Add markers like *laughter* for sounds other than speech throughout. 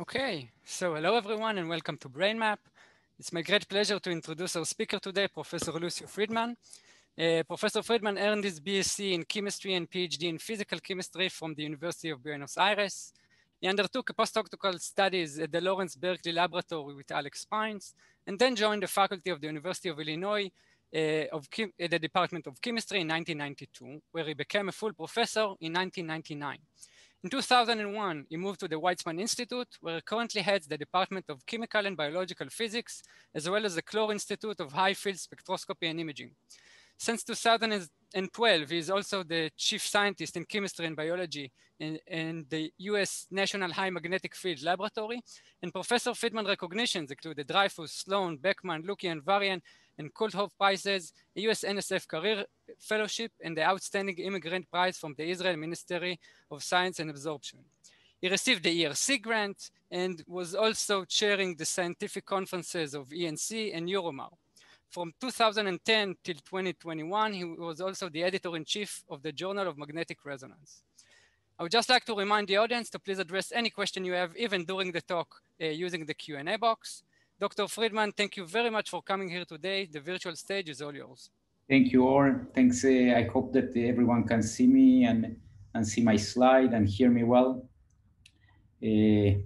Okay, so hello everyone and welcome to BrainMap. It's my great pleasure to introduce our speaker today, Professor Lucio Frydman. Uh, Professor Frydman earned his BSc in chemistry and PhD in physical chemistry from the University of Buenos Aires. He undertook postdoctoral studies at the Lawrence Berkeley Laboratory with Alex Pines, and then joined the faculty of the University of Illinois uh, of the Department of Chemistry in 1992, where he became a full professor in 1999. In 2001, he moved to the Weizmann Institute, where he currently heads the Department of Chemical and Biological Physics, as well as the Clore Institute of High Field Spectroscopy and Imaging. Since 2012, he is also the chief scientist in chemistry and biology in, in, the US National High Magnetic Field Laboratory. And Professor Frydman recognitions include the Dreyfus, Sloan, Beckman, Laukien, Varian, and Kolthoff Prizes, a US NSF Career Fellowship, and the Outstanding Immigrant Prize from the Israel Ministry of Science and Absorption. He received the ERC grant and was also chairing the scientific conferences of ENC and Euromar. From 2010 till 2021, he was also the editor-in-chief of the Journal of Magnetic Resonance. I would just like to remind the audience to please address any question you have, even during the talk, uh, using the Q&A box. Dr. Frydman, thank you very much for coming here today. The virtual stage is all yours. Thank you, Or. Thanks. Uh, I hope that everyone can see me and, and see my slide and hear me well. Uh,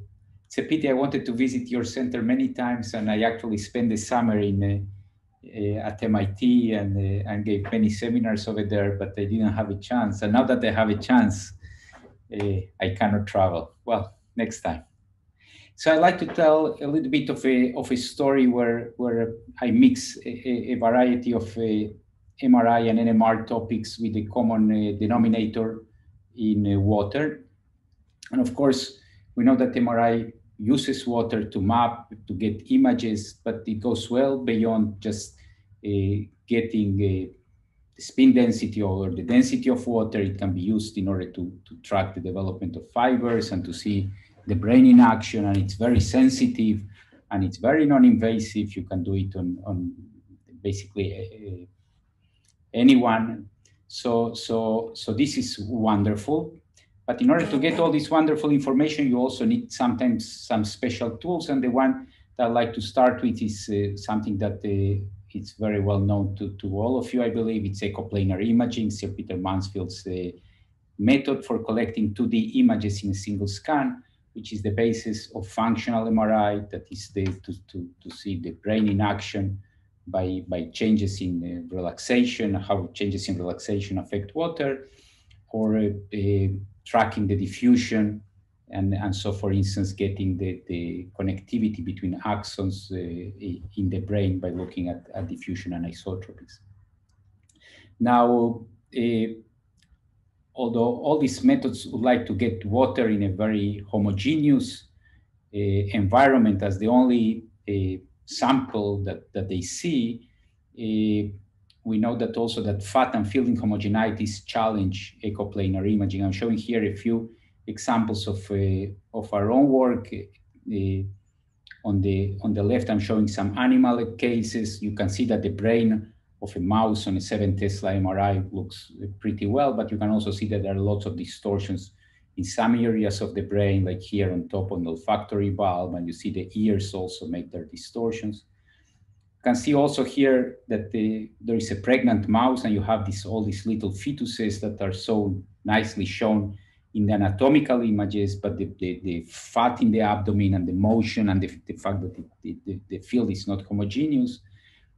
it's a pity I wanted to visit your center many times, and I actually spent the summer in uh, uh, at MIT and, uh, and gave many seminars over there, but I didn't have a chance. And now that I have a chance, uh, I cannot travel. Well, next time. So I'd like to tell a little bit of a, of a story where, where I mix a, a variety of uh, MRI and NMR topics with a common uh, denominator in uh, water. And of course, we know that MRI uses water to map, to get images, but it goes well beyond just uh, getting the spin density or the density of water. It can be used in order to, to track the development of fibers and to see the brain in action. And it's very sensitive and it's very non-invasive. You can do it on, on basically uh, anyone. So, so, so this is wonderful. But in order to get all this wonderful information, you also need sometimes some special tools. And the one that I'd like to start with is uh, something that uh, it's very well known to, to all of you, I believe. It's echoplanar imaging, Sir Peter Mansfield's uh, method for collecting 2D images in a single scan, which is the basis of functional MRI, that is the, to, to, to see the brain in action by, by changes in uh, relaxation, how changes in relaxation affect water, or uh, uh, tracking the diffusion and, and so for instance getting the, the connectivity between axons uh, in the brain by looking at, at diffusion anisotropies. Now, uh, although all these methods would like to get water in a very homogeneous uh, environment as the only uh, sample that, that they see, uh, we know that also that fat and field inhomogeneities challenge echoplanar imaging. I'm showing here a few examples of, of our own work. On, the, on the left, I'm showing some animal cases. You can see that the brain of a mouse on a 7 Tesla MRI looks pretty well, but you can also see that there are lots of distortions in some areas of the brain, like here on top on the olfactory bulb, and you see the ears also make their distortions. You can see also here that the, there is a pregnant mouse and you have this, all these little fetuses that are so nicely shown in the anatomical images, but the, the, the, fat in the abdomen and the motion and the, the fact that the, the, field is not homogeneous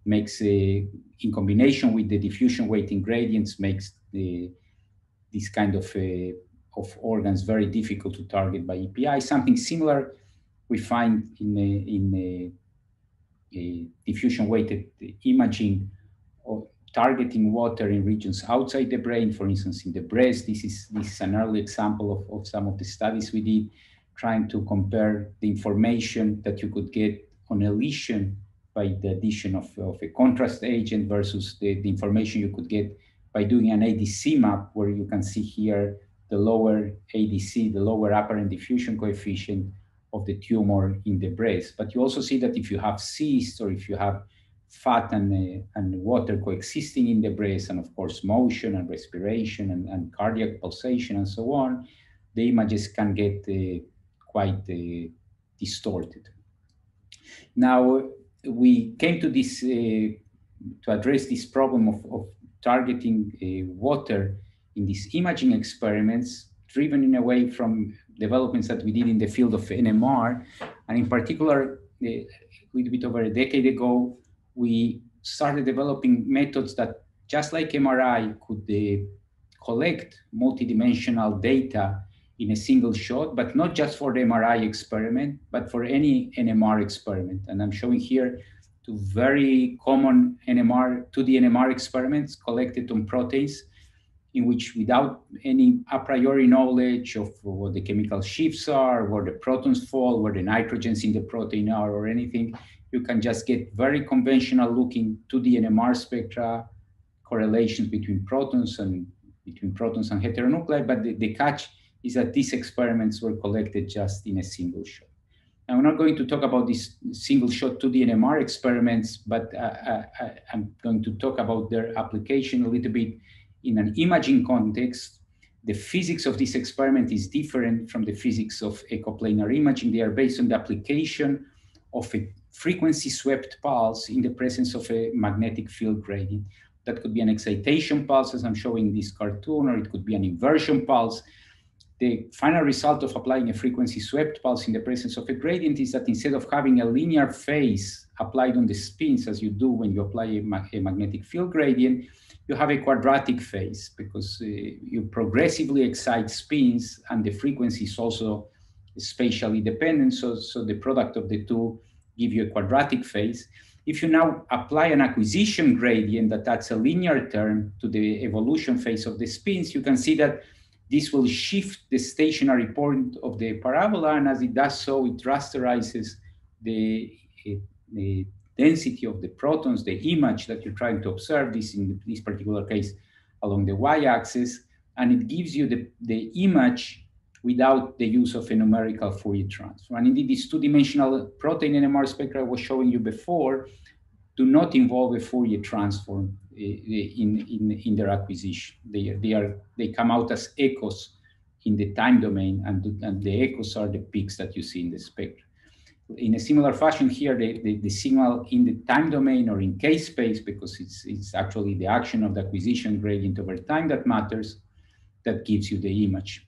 makes, a, in combination with the diffusion weighting gradients, makes the, this kind of, a, of organs very difficult to target by EPI. Something similar we find in, a, in a, diffusion weighted imaging of, targeting water in regions outside the brain, for instance, in the breast. This is, this is an early example of, of some of the studies we did, trying to compare the information that you could get on a lesion by the addition of, of a contrast agent versus the, the information you could get by doing an ADC map, where you can see here the lower ADC, the lower apparent diffusion coefficient of the tumor in the breast. But you also see that if you have cysts or if you have fat and, uh, and water coexisting in the breast, and of course, motion and respiration and, and cardiac pulsation and so on, the images can get uh, quite uh, distorted. Now, we came to this, uh, to address this problem of, of targeting uh, water in these imaging experiments, driven in a way from developments that we did in the field of NMR. And in particular, a little bit over a decade ago, we started developing methods that, just like MRI, could uh, collect multidimensional data in a single shot, but not just for the MRI experiment, but for any NMR experiment. And I'm showing here two very common NMR, 2D NMR experiments collected on proteins in which without any a priori knowledge of what the chemical shifts are, where the protons fall, where the nitrogens in the protein are or anything, you can just get very conventional looking 2D NMR spectra, correlations between protons and between protons and heteronuclei, but the, the catch is that these experiments were collected just in a single shot. Now, I'm not going to talk about these single shot 2D NMR experiments, but uh, I, am going to talk about their application a little bit in an imaging context. The physics of this experiment is different from the physics of echoplanar imaging. They are based on the application of a frequency swept pulse in the presence of a magnetic field gradient. That could be an excitation pulse, as I'm showing this cartoon, or it could be an inversion pulse the final result of applying a frequency swept pulse in the presence of a gradient is that instead of having a linear phase applied on the spins as you do when you apply a, ma a magnetic field gradient, you have a quadratic phase because uh, you progressively excite spins and the frequency is also spatially dependent. So, so the product of the two give you a quadratic phase. If you now apply an acquisition gradient that adds a linear term to the evolution phase of the spins, you can see that this will shift the stationary point of the parabola, and as it does so, it rasterizes the, eh, the density of the protons, the image that you're trying to observe, this in this particular case along the y-axis, and it gives you the, the image without the use of a numerical Fourier transform. And indeed, this two-dimensional protein NMR spectra I was showing you before do not involve a Fourier transform Uh, in, in, in their acquisition. They, they, are, they come out as echoes in the time domain, and, and the echoes are the peaks that you see in the spectrum. In a similar fashion here, the, the, the, signal in the time domain or in k-space, because it's, it's actually the action of the acquisition gradient over time that matters, that gives you the image.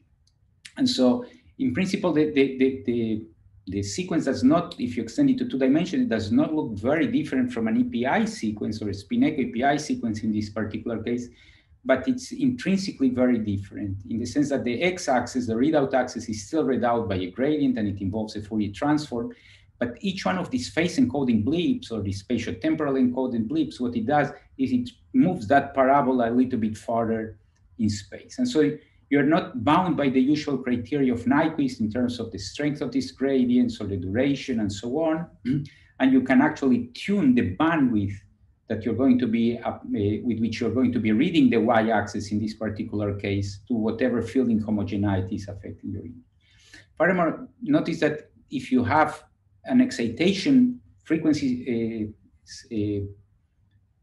And so in principle, the, the, the, the sequence does not, if you extend it to two dimensions, it does not look very different from an EPI sequence or a spin echo EPI sequence in this particular case, but it's intrinsically very different in the sense that the x-axis, the readout axis is still read out by a gradient and it involves a Fourier transform. But each one of these phase encoding blips or these spatial-temporal encoding blips, what it does is it moves that parabola a little bit farther in space. And so you're not bound by the usual criteria of Nyquist in terms of the strength of these gradients or the duration and so on. And you can actually tune the bandwidth that you're going to be, uh, with which you're going to be reading the y-axis in this particular case to whatever field inhomogeneity is affecting your image. Furthermore, notice that if you have an excitation frequency uh, uh,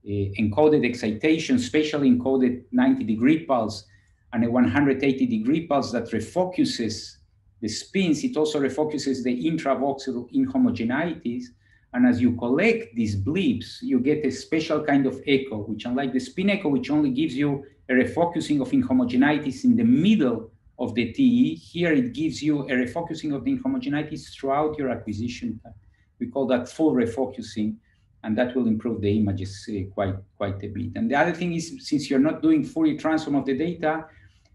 uh encoded excitation, spatially encoded 90 degree pulse, and a 180 degree pulse that refocuses the spins, it also refocuses the intravoxel inhomogeneities. And as you collect these blips, you get a special kind of echo, which unlike the spin echo, which only gives you a refocusing of inhomogeneities in the middle of the TE, here it gives you a refocusing of the inhomogeneities throughout your acquisition time. We call that full refocusing, and that will improve the images uh, quite, quite a bit. And the other thing is, since you're not doing Fourier transform of the data,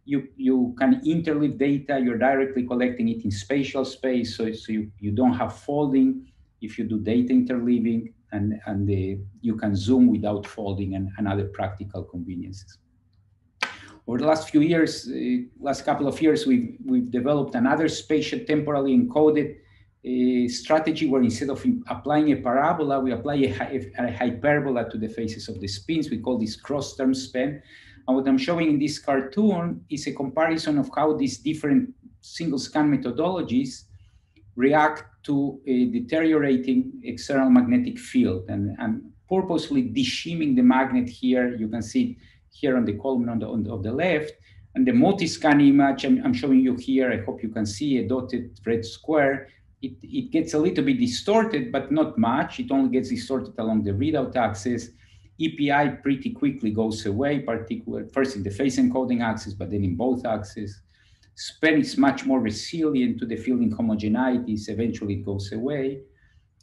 you, you can interleave data, you're directly collecting it in spatial space, so, so you, you don't have folding if you do data interleaving, and, and the, you can zoom without folding and, and other practical conveniences. Over the last few years, uh, last couple of years, we've, we've developed another spatial temporally encoded uh, strategy where instead of applying a parabola, we apply a, a, hyperbola to the phases of the spins. We call this cross-term SPEN. And what I'm showing in this cartoon is a comparison of how these different single scan methodologies react to a deteriorating external magnetic field. And I'm purposely deshimming the magnet here. You can see it here on the column on the, on the, on the left. And the multi-scan image I'm, I'm, showing you here, I hope you can see a dotted red square, it, it gets a little bit distorted, but not much. It only gets distorted along the readout axis. EPI pretty quickly goes away, particularly first in the phase encoding axis, but then in both axes. SPEN is much more resilient to the field inhomogeneities. Eventually, it goes away.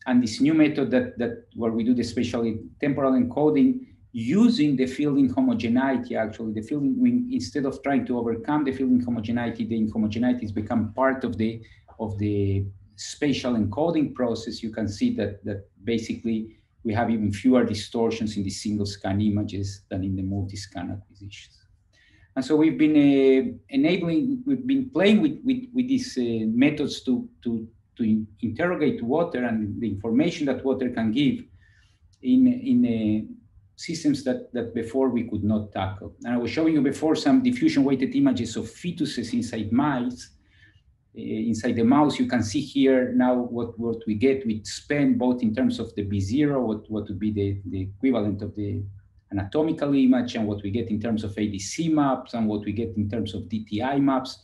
And this new method that, that where we do the spatially temporal encoding using the field inhomogeneity, actually, the field in, instead of trying to overcome the field inhomogeneity, the inhomogeneities become part of the of the spatial encoding process. You can see that that basically we have even fewer distortions in the single scan images than in the multi-scan acquisitions. And so we've been uh, enabling, we've been playing with, with, with these uh, methods to, to, to in interrogate water and the information that water can give in, in uh, systems that, that before we could not tackle. And I was showing you before some diffusion weighted images of fetuses inside mice inside the mouse, you can see here now what, what we get with SPEN, both in terms of the B0, what, what would be the, the equivalent of the anatomical image, and what we get in terms of ADC maps, and what we get in terms of DTI maps.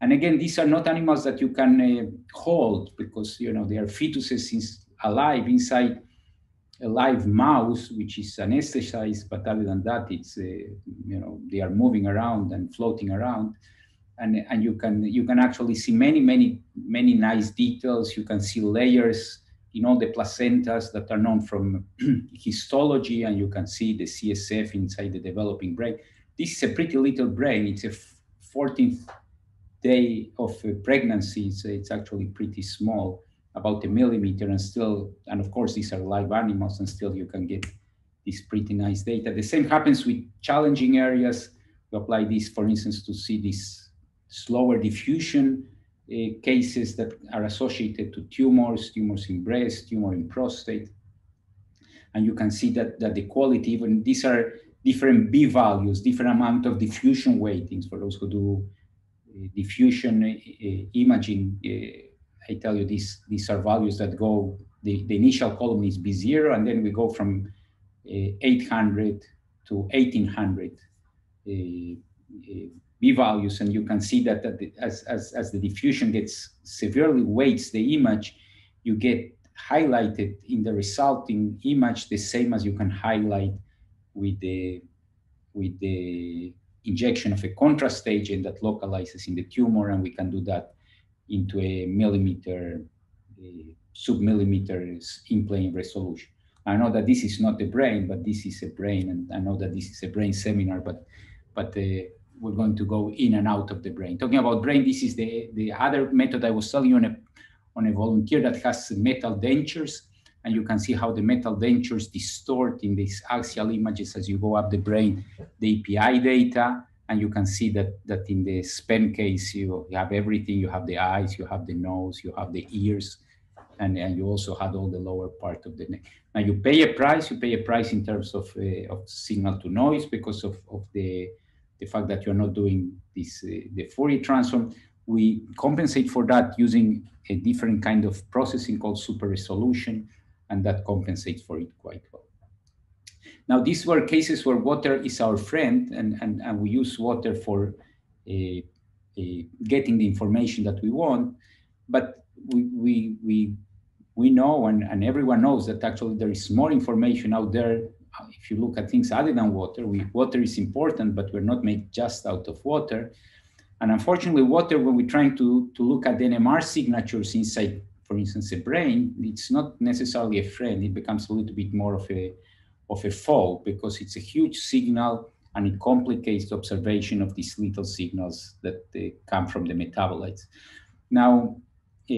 And again, these are not animals that you can uh, hold because you know they are fetuses in, alive inside a live mouse, which is anesthetized. But other than that, it's uh, you know they are moving around and floating around and, and you can you can actually see many many many nice details. You can see layers in all the placentas that are known from *clears throat* histology and you can see the csf inside the developing brain. This is a pretty little brain. It's a 14th day of pregnancy. So it's actually pretty small about a millimeter and still and of course these are live animals and still you can get this pretty nice data. The same happens with challenging areas. We apply this for instance to see this slower diffusion uh, cases that are associated to tumors, tumors in breast, tumor in prostate. And you can see that, that the quality, even these are different B values, different amount of diffusion weightings for those who do uh, diffusion uh, imaging. I tell you, these, these are values that go, the, the initial column is B0, and then we go from 800 to 1800 B values, and you can see that, that the, as, as, as the diffusion gets severely weights the image, you get highlighted in the resulting image the same as you can highlight with the with the injection of a contrast agent that localizes in the tumor, and we can do that into a millimeter, a sub-millimeter in plane resolution. I know that this is not the brain, but this is a brain, and I know that this is a brain seminar, but but uh, we're going to go in and out of the brain. Talking about brain, this is the, the other method I was telling you on a, on a volunteer that has metal dentures. And you can see how the metal dentures distort in these axial images as you go up the brain, the EPI data. And you can see that, that in the SPEN case, you, have everything. You have the eyes, you have the nose, you have the ears, and, and you also had all the lower part of the neck. Now you pay a price, you pay a price in terms of, uh, of signal to noise because of, of the the fact that you're not doing this, uh, the Fourier transform, we compensate for that using a different kind of processing called super resolution, and that compensates for it quite well. Now, these were cases where water is our friend, and, and, and we use water for uh, uh, getting the information that we want, but we, we, we, we know, and, and everyone knows that actually there is more information out there if you look at things other than water, we, water is important, but we're not made just out of water. And unfortunately, water, when we're trying to, to look at NMR signatures inside, for instance, a brain, it's not necessarily a friend. It becomes a little bit more of a, of a foe because it's a huge signal and it complicates the observation of these little signals that uh, come from the metabolites. Now, uh,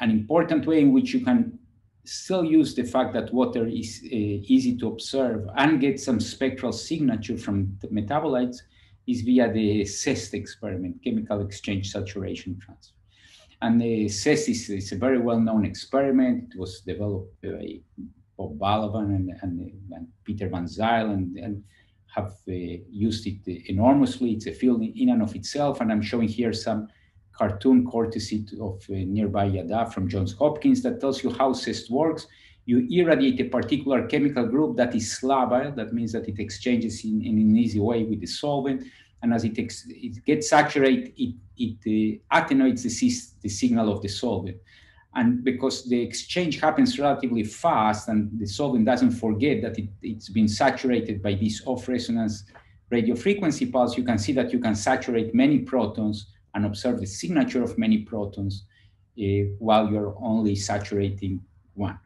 an important way in which you can still use the fact that water is uh, easy to observe and get some spectral signature from the metabolites is via the CEST experiment, chemical exchange saturation transfer. And the CEST is, is a very well-known experiment. It was developed by Bob Balaban and, and, and Peter Van Zijl and, and have uh, used it enormously. It's a field in and of itself. And I'm showing here some cartoon courtesy of uh, Nirbhay Yadav from Johns Hopkins that tells you how CEST works. You irradiate a particular chemical group that is labile, that means that it exchanges in, in an easy way with the solvent. And as it, it gets saturated, it, it uh, attenuates the, the signal of the solvent. And because the exchange happens relatively fast and the solvent doesn't forget that it, it's been saturated by this off resonance radio frequency pulse, you can see that you can saturate many protons and observe the signature of many protons uh, while you're only saturating one.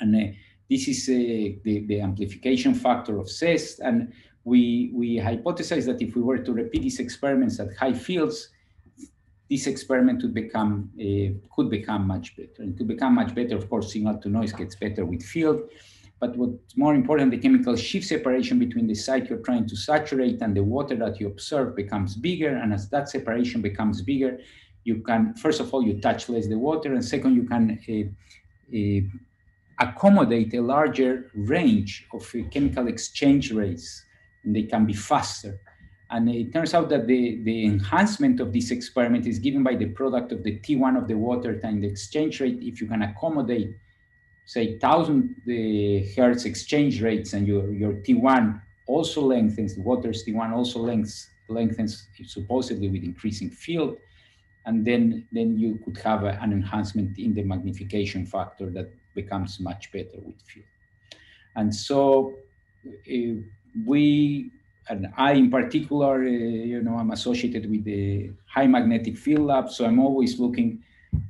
And uh, this is uh, the, the amplification factor of CEST. And we, we hypothesize that if we were to repeat these experiments at high fields, this experiment would become uh, could become much better. And to become much better, of course, signal to noise gets better with field. But what's more important, the chemical shift separation between the site you're trying to saturate and the water that you observe becomes bigger. And as that separation becomes bigger, you can, first of all, you touch less the water. And second, you can uh, uh, accommodate a larger range of uh, chemical exchange rates. And they can be faster. And it turns out that the, the enhancement of this experiment is given by the product of the T1 of the water time the exchange rate. If you can accommodate say 1000 hertz exchange rates and your, your T1 also lengthens, the water's T1 also lengthens, lengthens supposedly with increasing field, and then, then you could have a, an enhancement in the magnification factor that becomes much better with field. And so uh, we, and I in particular, uh, you know, I'm associated with the high magnetic field lab, so I'm always looking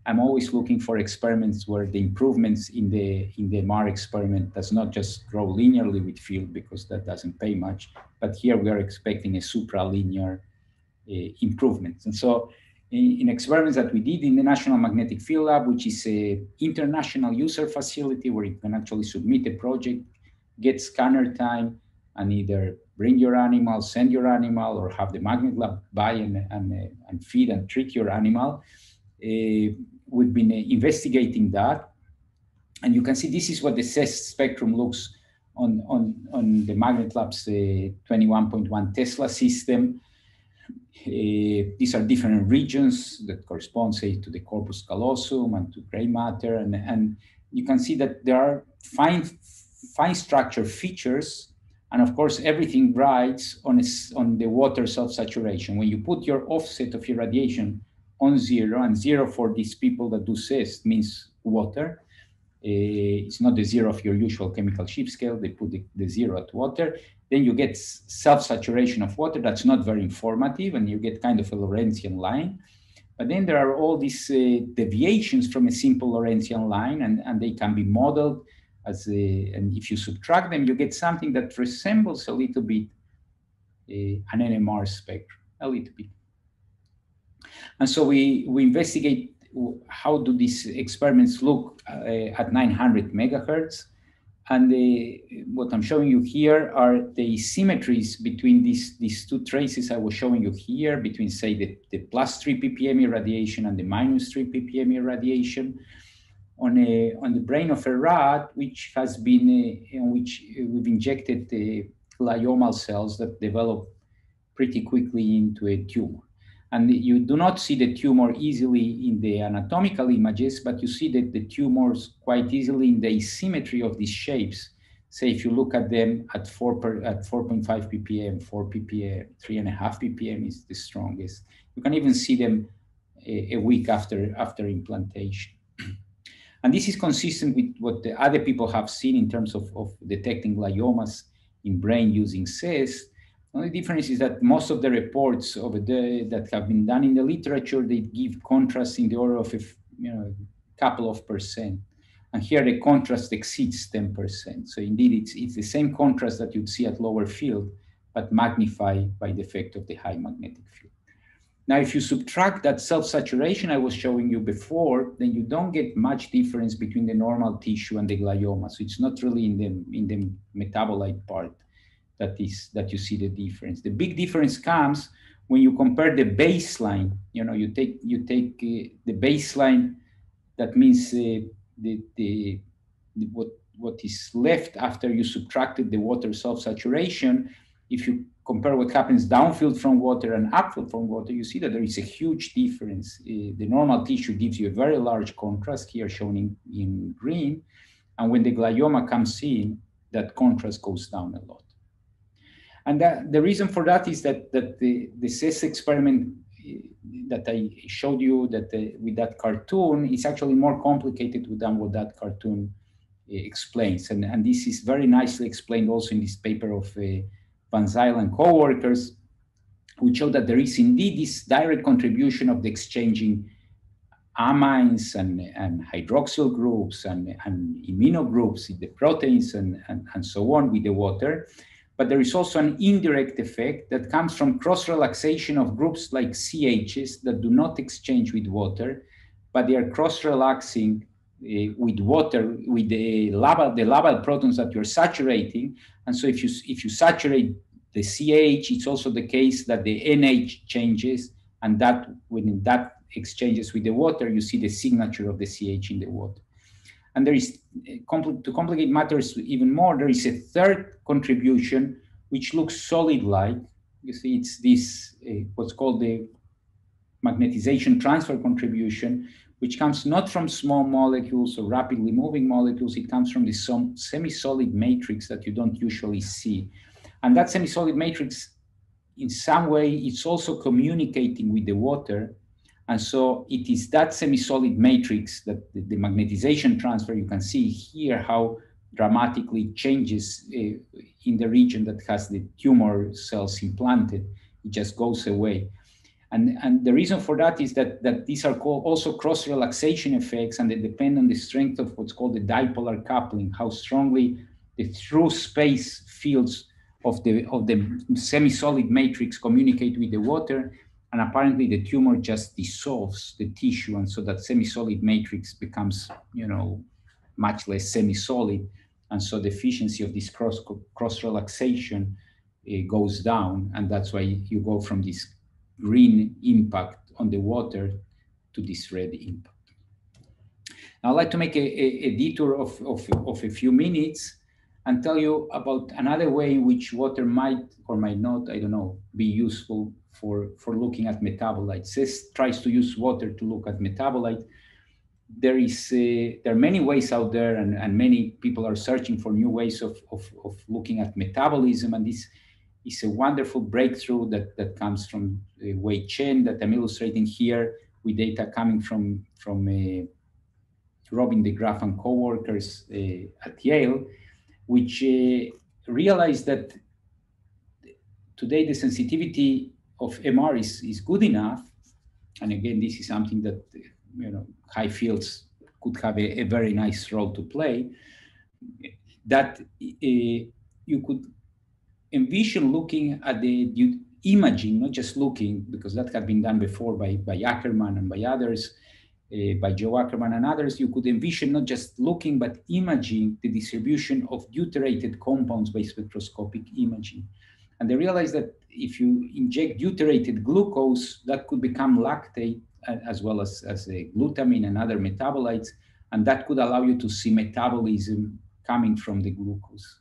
I'm always looking for experiments where the improvements in the in the MR experiment does not just grow linearly with field because that doesn't pay much, but here we are expecting a supralinear uh, improvements. And so in, in, experiments that we did in the National Magnetic Field Lab, which is a international user facility where you can actually submit a project, get scanner time, and either bring your animal, send your animal, or have the magnet lab buy and, and, and feed and treat your animal. Uh, we've been uh, investigating that. And you can see this is what the CEST spectrum looks on, on, on the Magnet Labs uh, 21.1 Tesla system. Uh, these are different regions that correspond, say, to the corpus callosum and to gray matter. And, and you can see that there are fine, fine structure features. And of course, everything rides on, a, on the water self-saturation. When you put your offset of irradiation on zero, and zero for these people that do CEST means water. Uh, it's not the zero of your usual chemical shift scale. They put the, the zero at water. Then you get self-saturation of water. That's not very informative, and you get kind of a Lorentzian line. But then there are all these uh, deviations from a simple Lorentzian line, and, and they can be modeled as a, and if you subtract them, you get something that resembles a little bit uh, an NMR spectrum, a little bit. And so we, we investigate how do these experiments look uh, at 900 megahertz. And the, what I'm showing you here are the symmetries between these, these two traces I was showing you here, between, say, the, the plus 3 ppm irradiation and the minus 3 ppm irradiation on, a, on the brain of a rat, which has been, uh, in which we've injected the gliomal cells that develop pretty quickly into a tumor. And you do not see the tumor easily in the anatomical images, but you see that the tumors quite easily in the asymmetry of these shapes. Say if you look at them at 4 per, at 4.5 ppm, 4 ppm, 3.5 ppm is the strongest. You can even see them a, a week after, after implantation. *clears throat* and this is consistent with what the other people have seen in terms of, of detecting gliomas in brain using CEST. The only difference is that most of the reports over the, that have been done in the literature, they give contrast in the order of a you know, couple of percent. And here the contrast exceeds 10%. So indeed, it's, it's the same contrast that you'd see at lower field, but magnified by the effect of the high magnetic field. Now, if you subtract that self-saturation I was showing you before, then you don't get much difference between the normal tissue and the glioma. So it's not really in the, in the metabolite part that is that you see the difference. The big difference comes when you compare the baseline. You know, you take you take uh, the baseline. That means uh, the, the, the what what is left after you subtracted the water self-saturation. If you compare what happens downfield from water and upfield from water, you see that there is a huge difference. Uh, the normal tissue gives you a very large contrast here shown in, in green. And when the glioma comes in, that contrast goes down a lot. And that, the reason for that is that, that the, the experiment that I showed you that uh, with that cartoon is actually more complicated than what that cartoon uh, explains. And, and this is very nicely explained also in this paper of uh, Van Zijl and co-workers, which show that there is indeed this direct contribution of the exchanging amines and, and hydroxyl groups and, and groups in the proteins and, and, and so on with the water. But there is also an indirect effect that comes from cross-relaxation of groups like CHs that do not exchange with water, but they are cross-relaxing uh, with water, with the Labile, the Labile protons that you're saturating. And so if you, if you saturate the CH, it's also the case that the NH changes, and that when that exchanges with the water, you see the signature of the CH in the water. And there is, to complicate matters even more, there is a third contribution which looks solid-like. You see, it's this, uh, what's called the magnetization transfer contribution, which comes not from small molecules or rapidly moving molecules, it comes from this semi-solid matrix that you don't usually see. And that semi-solid matrix, in some way, it's also communicating with the water and so it is that semi-solid matrix that the, the, magnetization transfer, you can see here how dramatically changes uh, in the region that has the tumor cells implanted. It just goes away. And, and the reason for that is that, that these are called also cross-relaxation effects and they depend on the strength of what's called the dipolar coupling, how strongly the through space fields of the, of the semi-solid matrix communicate with the water and apparently the tumor just dissolves the tissue and so that semi-solid matrix becomes you know much less semi-solid. And so the efficiency of this cross cross relaxation uh, goes down and that's why you go from this green impact on the water to this red impact. Now i'd like to make a, a, a detour of, of, of a few minutes and tell you about another way in which water might or might not, I don't know, be useful for, for looking at metabolites. This tries to use water to look at metabolite. There is uh, there are many ways out there, and, and many people are searching for new ways of, of, of looking at metabolism. And this is a wonderful breakthrough that, that comes from uh, Wei Chen that I'm illustrating here with data coming from, from uh, Robin de Graaf and co-workers uh, at Yale which uh, realized that today the sensitivity of MR is, is good enough. And again, this is something that you know high fields could have a, a very nice role to play. That uh, you could envision looking at the imaging, not just looking, because that had been done before by, by Ackerman and by others, uh, by Joe Ackerman and others, you could envision not just looking, but imaging the distribution of deuterated compounds by spectroscopic imaging. And they realized that if you inject deuterated glucose, that could become lactate uh, as well as, as a glutamine and other metabolites. And that could allow you to see metabolism coming from the glucose.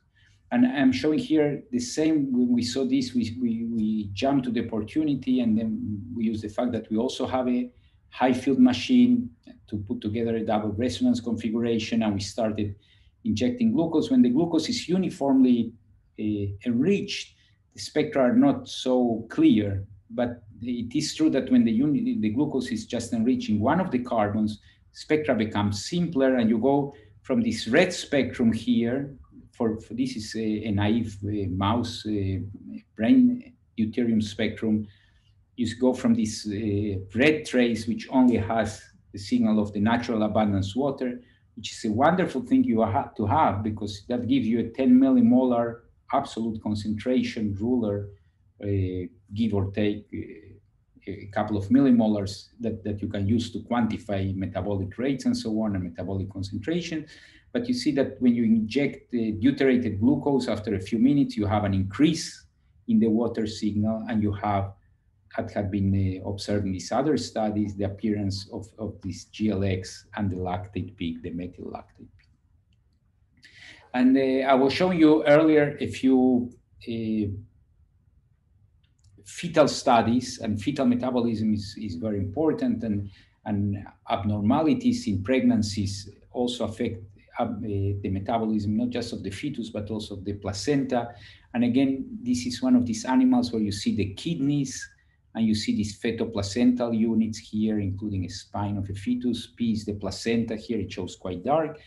And I'm showing here the same, when we saw this, we, we, we jumped to the opportunity and then we use the fact that we also have a high field machine to put together a double resonance configuration and we started injecting glucose. When the glucose is uniformly uh, enriched, the spectra are not so clear, but it is true that when the, the glucose is just enriching one of the carbons, spectra becomes simpler and you go from this red spectrum here, for, for this is a, a naive uh, mouse uh, brain deuterium spectrum, you go from this uh, red trace, which only has the signal of the natural abundance water, which is a wonderful thing you have to have because that gives you a 10 millimolar absolute concentration ruler, uh, give or take uh, a couple of millimolars that, that you can use to quantify metabolic rates and so on and metabolic concentration. But you see that when you inject the deuterated glucose after a few minutes, you have an increase in the water signal and you have had, had been uh, observed in these other studies, the appearance of, of this GLX and the lactate peak, the methyl lactate peak. And uh, I was showing you earlier a few uh, fetal studies, and fetal metabolism is, is very important, and, and abnormalities in pregnancies also affect uh, the metabolism, not just of the fetus, but also of the placenta. And again, this is one of these animals where you see the kidneys And you see these fetoplacental units here, including a spine of a fetus. P is the placenta here, it shows quite dark.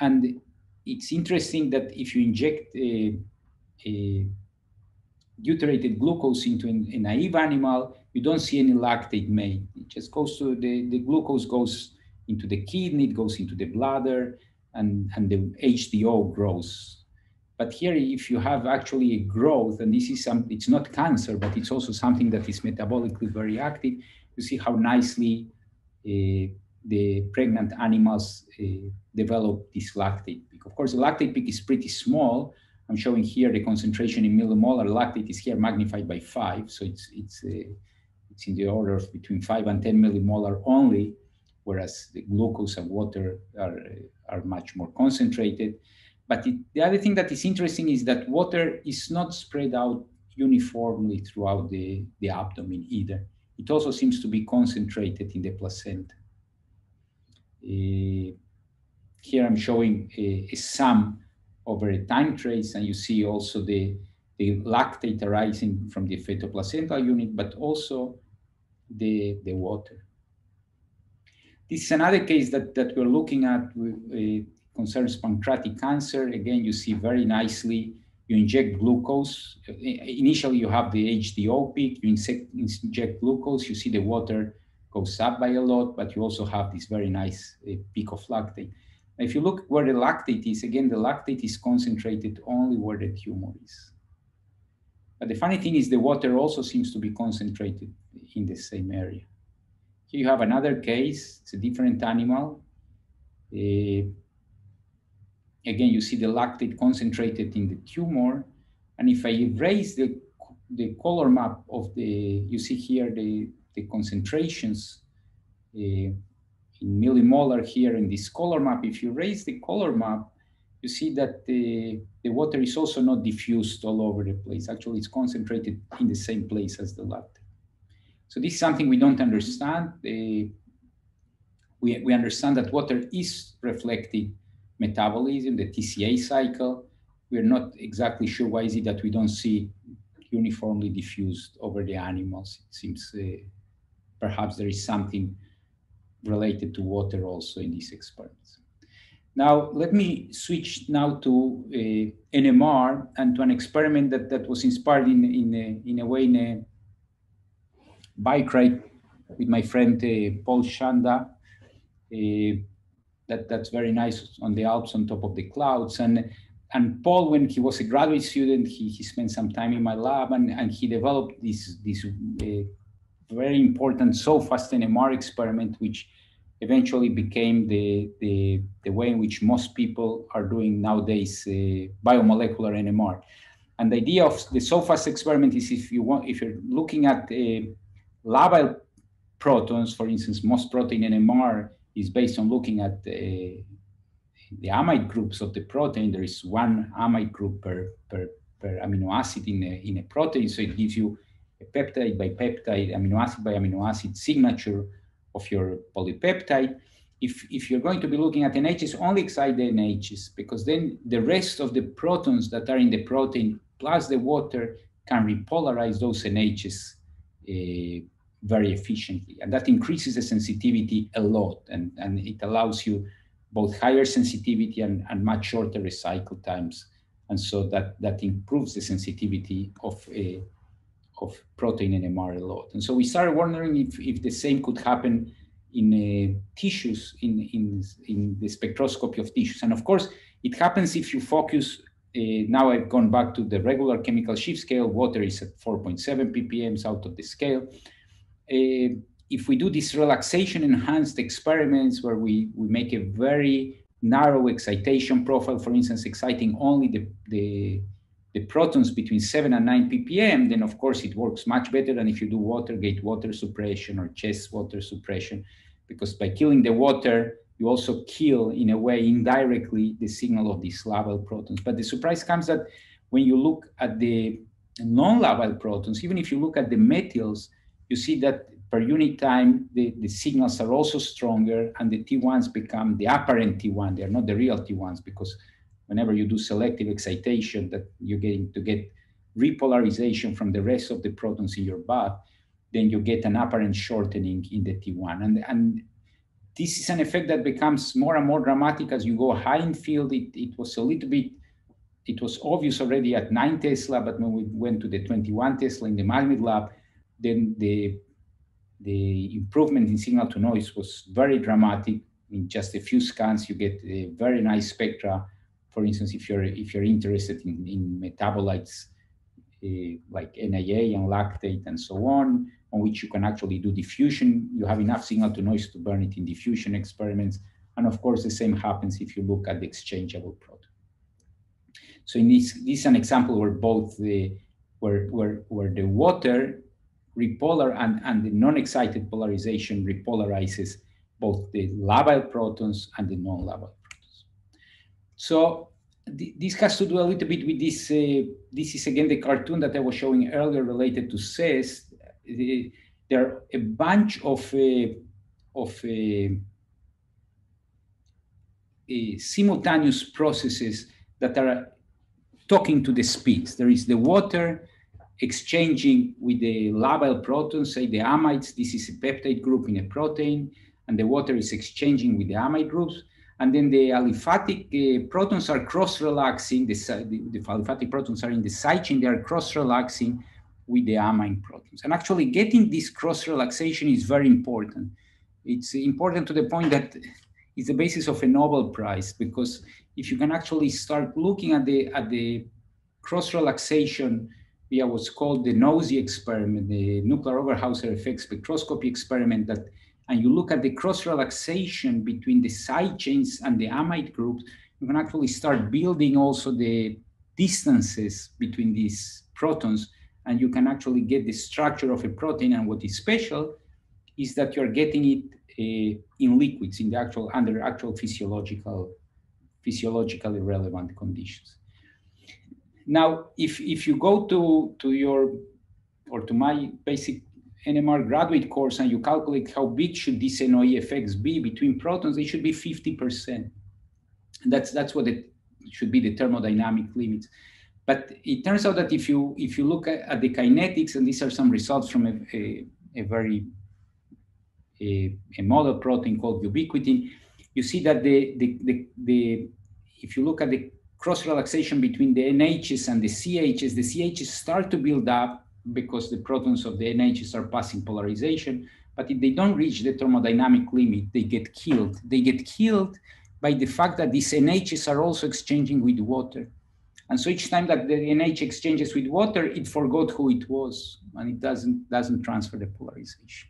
And it's interesting that if you inject a, a deuterated glucose into an, a naive animal, you don't see any lactate made. It just goes to the, the glucose goes into the kidney, it goes into the bladder, and, and the HDO grows. But here, if you have actually a growth, and this is some, it's not cancer, but it's also something that is metabolically very active, you see how nicely uh, the pregnant animals uh, develop this lactate peak. Of course, the lactate peak is pretty small. I'm showing here the concentration in millimolar. Lactate is here magnified by five, so it's it's uh, it's in the order of between five and 10 millimolar only, whereas the glucose and water are are much more concentrated. But it, the other thing that is interesting is that water is not spread out uniformly throughout the, the abdomen either. It also seems to be concentrated in the placenta. Uh, here I'm showing a, a, sum over a time trace, and you see also the, the lactate arising from the fetoplacental unit, but also the, the water. This is another case that, that we're looking at, uh, concerns pancreatic cancer. Again, you see very nicely, you inject glucose. Initially, you have the HDO peak, you inject glucose, you see the water goes up by a lot, but you also have this very nice uh, peak of lactate. If you look where the lactate is, again, the lactate is concentrated only where the tumor is. But the funny thing is the water also seems to be concentrated in the same area. Here you have another case, it's a different animal. Uh, again, you see the lactate concentrated in the tumor. And if I raise the, the color map of the, you see here the the concentrations uh, in millimolar here in this color map, if you raise the color map, you see that the, the water is also not diffused all over the place. Actually, it's concentrated in the same place as the lactate. So this is something we don't understand. Uh, we, we understand that water is reflected metabolism, the TCA cycle. We're not exactly sure why is it that we don't see uniformly diffused over the animals. It seems uh, perhaps there is something related to water also in these experiments. Now, let me switch now to uh, NMR and to an experiment that, that was inspired in, in, a, in a way in a bike ride with my friend uh, Paul Schanda. Uh, that, that's very nice on the Alps on top of the clouds. And, and Paul, when he was a graduate student, he, he spent some time in my lab and, and he developed this, this uh, very important SOFAST NMR experiment, which eventually became the, the, the way in which most people are doing nowadays uh, biomolecular NMR. And the idea of the SOFAST experiment is if you want, if you're looking at uh, labile protons, for instance, most protein NMR is based on looking at uh, the amide groups of the protein. There is one amide group per, per, per amino acid in a, in a protein, so it gives you a peptide by peptide, amino acid by amino acid signature of your polypeptide. If, if you're going to be looking at NHs, only excite the NHs, because then the rest of the protons that are in the protein plus the water can repolarize those NHs uh, very efficiently. And that increases the sensitivity a lot, and, and it allows you both higher sensitivity and, and much shorter recycle times. And so that, that improves the sensitivity of a of protein NMR a lot. And so we started wondering if, if the same could happen in uh, tissues, in, in, in the spectroscopy of tissues. And of course, it happens if you focus. Uh, now I've gone back to the regular chemical shift scale. Water is at 4.7 ppms out of the scale. Uh, if we do these relaxation enhanced experiments where we, we make a very narrow excitation profile, for instance, exciting only the, the the protons between 7 and 9 ppm, then of course it works much better than if you do Watergate water suppression or CHESS water suppression, because by killing the water, you also kill, in a way, indirectly, the signal of these labile protons. But the surprise comes that when you look at the non-labile protons, even if you look at the methyls, you see that per unit time, the, the signals are also stronger and the T1s become the apparent T1. They're not the real T1s because whenever you do selective excitation that you're getting to get repolarization from the rest of the protons in your bath. then you get an apparent shortening in the T1. And, and this is an effect that becomes more and more dramatic as you go high in field. It, it was a little bit, it was obvious already at 9 Tesla, but when we went to the 21 Tesla in the magnet lab, then the, the improvement in signal to noise was very dramatic. In just a few scans, you get a very nice spectra. For instance, if you're, if you're interested in, in metabolites uh, like NAA and lactate and so on, on which you can actually do diffusion. You have enough signal to noise to burn it in diffusion experiments. And of course, the same happens if you look at the exchangeable proton. So in this, this is an example where both the, where, where, where the water repolar and, and the non-excited polarization repolarizes both the labile protons and the non-labile protons. So th this has to do a little bit with this. Uh, this is again the cartoon that I was showing earlier related to CEST the, there are a bunch of uh, of uh, uh, simultaneous processes that are talking to the speeds. There is the water exchanging with the labile protons, say the amides. This is a peptide group in a protein, and the water is exchanging with the amide groups. And then the aliphatic uh, protons are cross-relaxing. The, the, the aliphatic protons are in the side chain. They are cross-relaxing with the amine protons. And actually getting this cross relaxation is very important. It's important to the point that it's the basis of a Nobel Prize because if you can actually start looking at the at the cross relaxation via what's called the NOESY experiment, the nuclear Overhauser effect spectroscopy experiment, that and you look at the cross relaxation between the side chains and the amide groups, you can actually start building also the distances between these protons and you can actually get the structure of a protein. And what is special is that you're getting it uh, in liquids, in the actual under actual physiological, physiologically relevant conditions. Now, if if you go to to your or to my basic NMR graduate course and you calculate how big should these NOE effects be between protons, they should be 50%. And that's that's what it should be the thermodynamic limits. But it turns out that if you if you look at, at the kinetics, and these are some results from a, a, a very a, a, model protein called ubiquitin, you see that the, the, the, the if you look at the cross relaxation between the NHs and the CHs, the CHs start to build up because the protons of the NHs are passing polarization. But if they don't reach the thermodynamic limit, they get killed. They get killed by the fact that these NHs are also exchanging with water. And so each time that the NH exchanges with water, it forgot who it was, and it doesn't, doesn't transfer the polarization.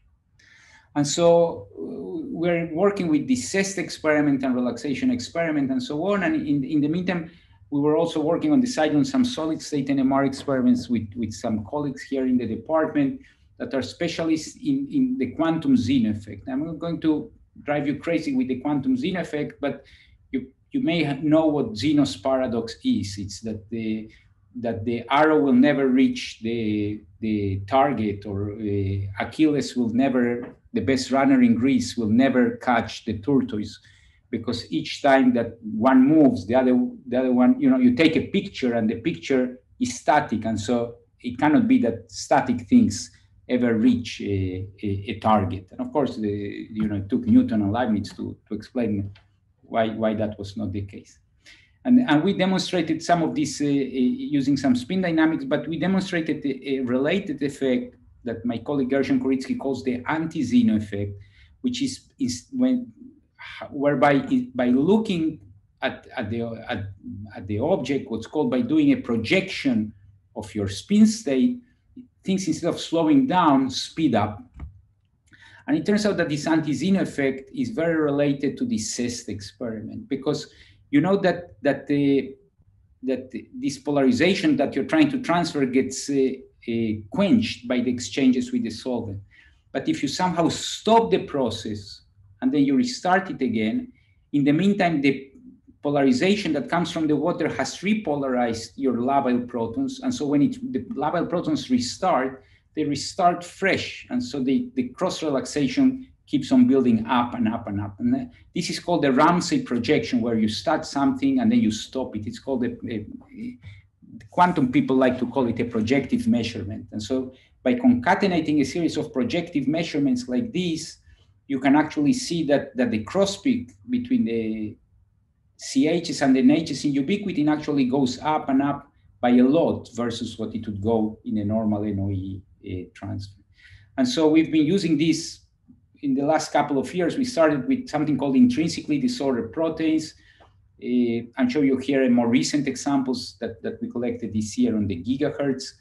And so uh, we're working with the CEST experiment and relaxation experiment and so on. And in, in the meantime, we were also working on the side on some solid state NMR experiments with, with some colleagues here in the department that are specialists in, in the quantum Zeno effect. I'm not going to drive you crazy with the quantum Zeno effect, but you may know what Zeno's paradox is. It's that the that the arrow will never reach the the target, or uh, Achilles will never, the best runner in Greece will never catch the tortoise, because each time that one moves, the other the other one, you know, you take a picture and the picture is static, and so it cannot be that static things ever reach a, a, a target. And of course, the, you know, it took Newton and Leibniz to, to explain why, why that was not the case. And, and we demonstrated some of this uh, uh, using some spin dynamics, but we demonstrated a, a related effect that my colleague Gershon Kurizki calls the anti-Zeno effect, which is, is when, whereby by looking at, at, the, at, at the object, what's called by doing a projection of your spin state, things instead of slowing down, speed up. And it turns out that this anti-Zeno effect is very related to the CEST experiment because you know that that the that this polarization that you're trying to transfer gets uh, Uh, quenched by the exchanges with the solvent. But if you somehow stop the process and then you restart it again, in the meantime, the polarization that comes from the water has repolarized your labile protons. And so when it, the labile protons restart, they restart fresh. And so the, the cross relaxation keeps on building up and up and up. And uh, this is called the Ramsey projection, where you start something and then you stop it. It's called a quantum people like to call it a projective measurement. And so by concatenating a series of projective measurements like this, you can actually see that, that the cross peak between the CHs and the NHs in ubiquitin actually goes up and up by a lot versus what it would go in a normal NOE uh, transfer. And so we've been using this in the last couple of years. We started with something called intrinsically disordered proteins. Uh, I'll show you here more recent examples that, that we collected this year on the gigahertz,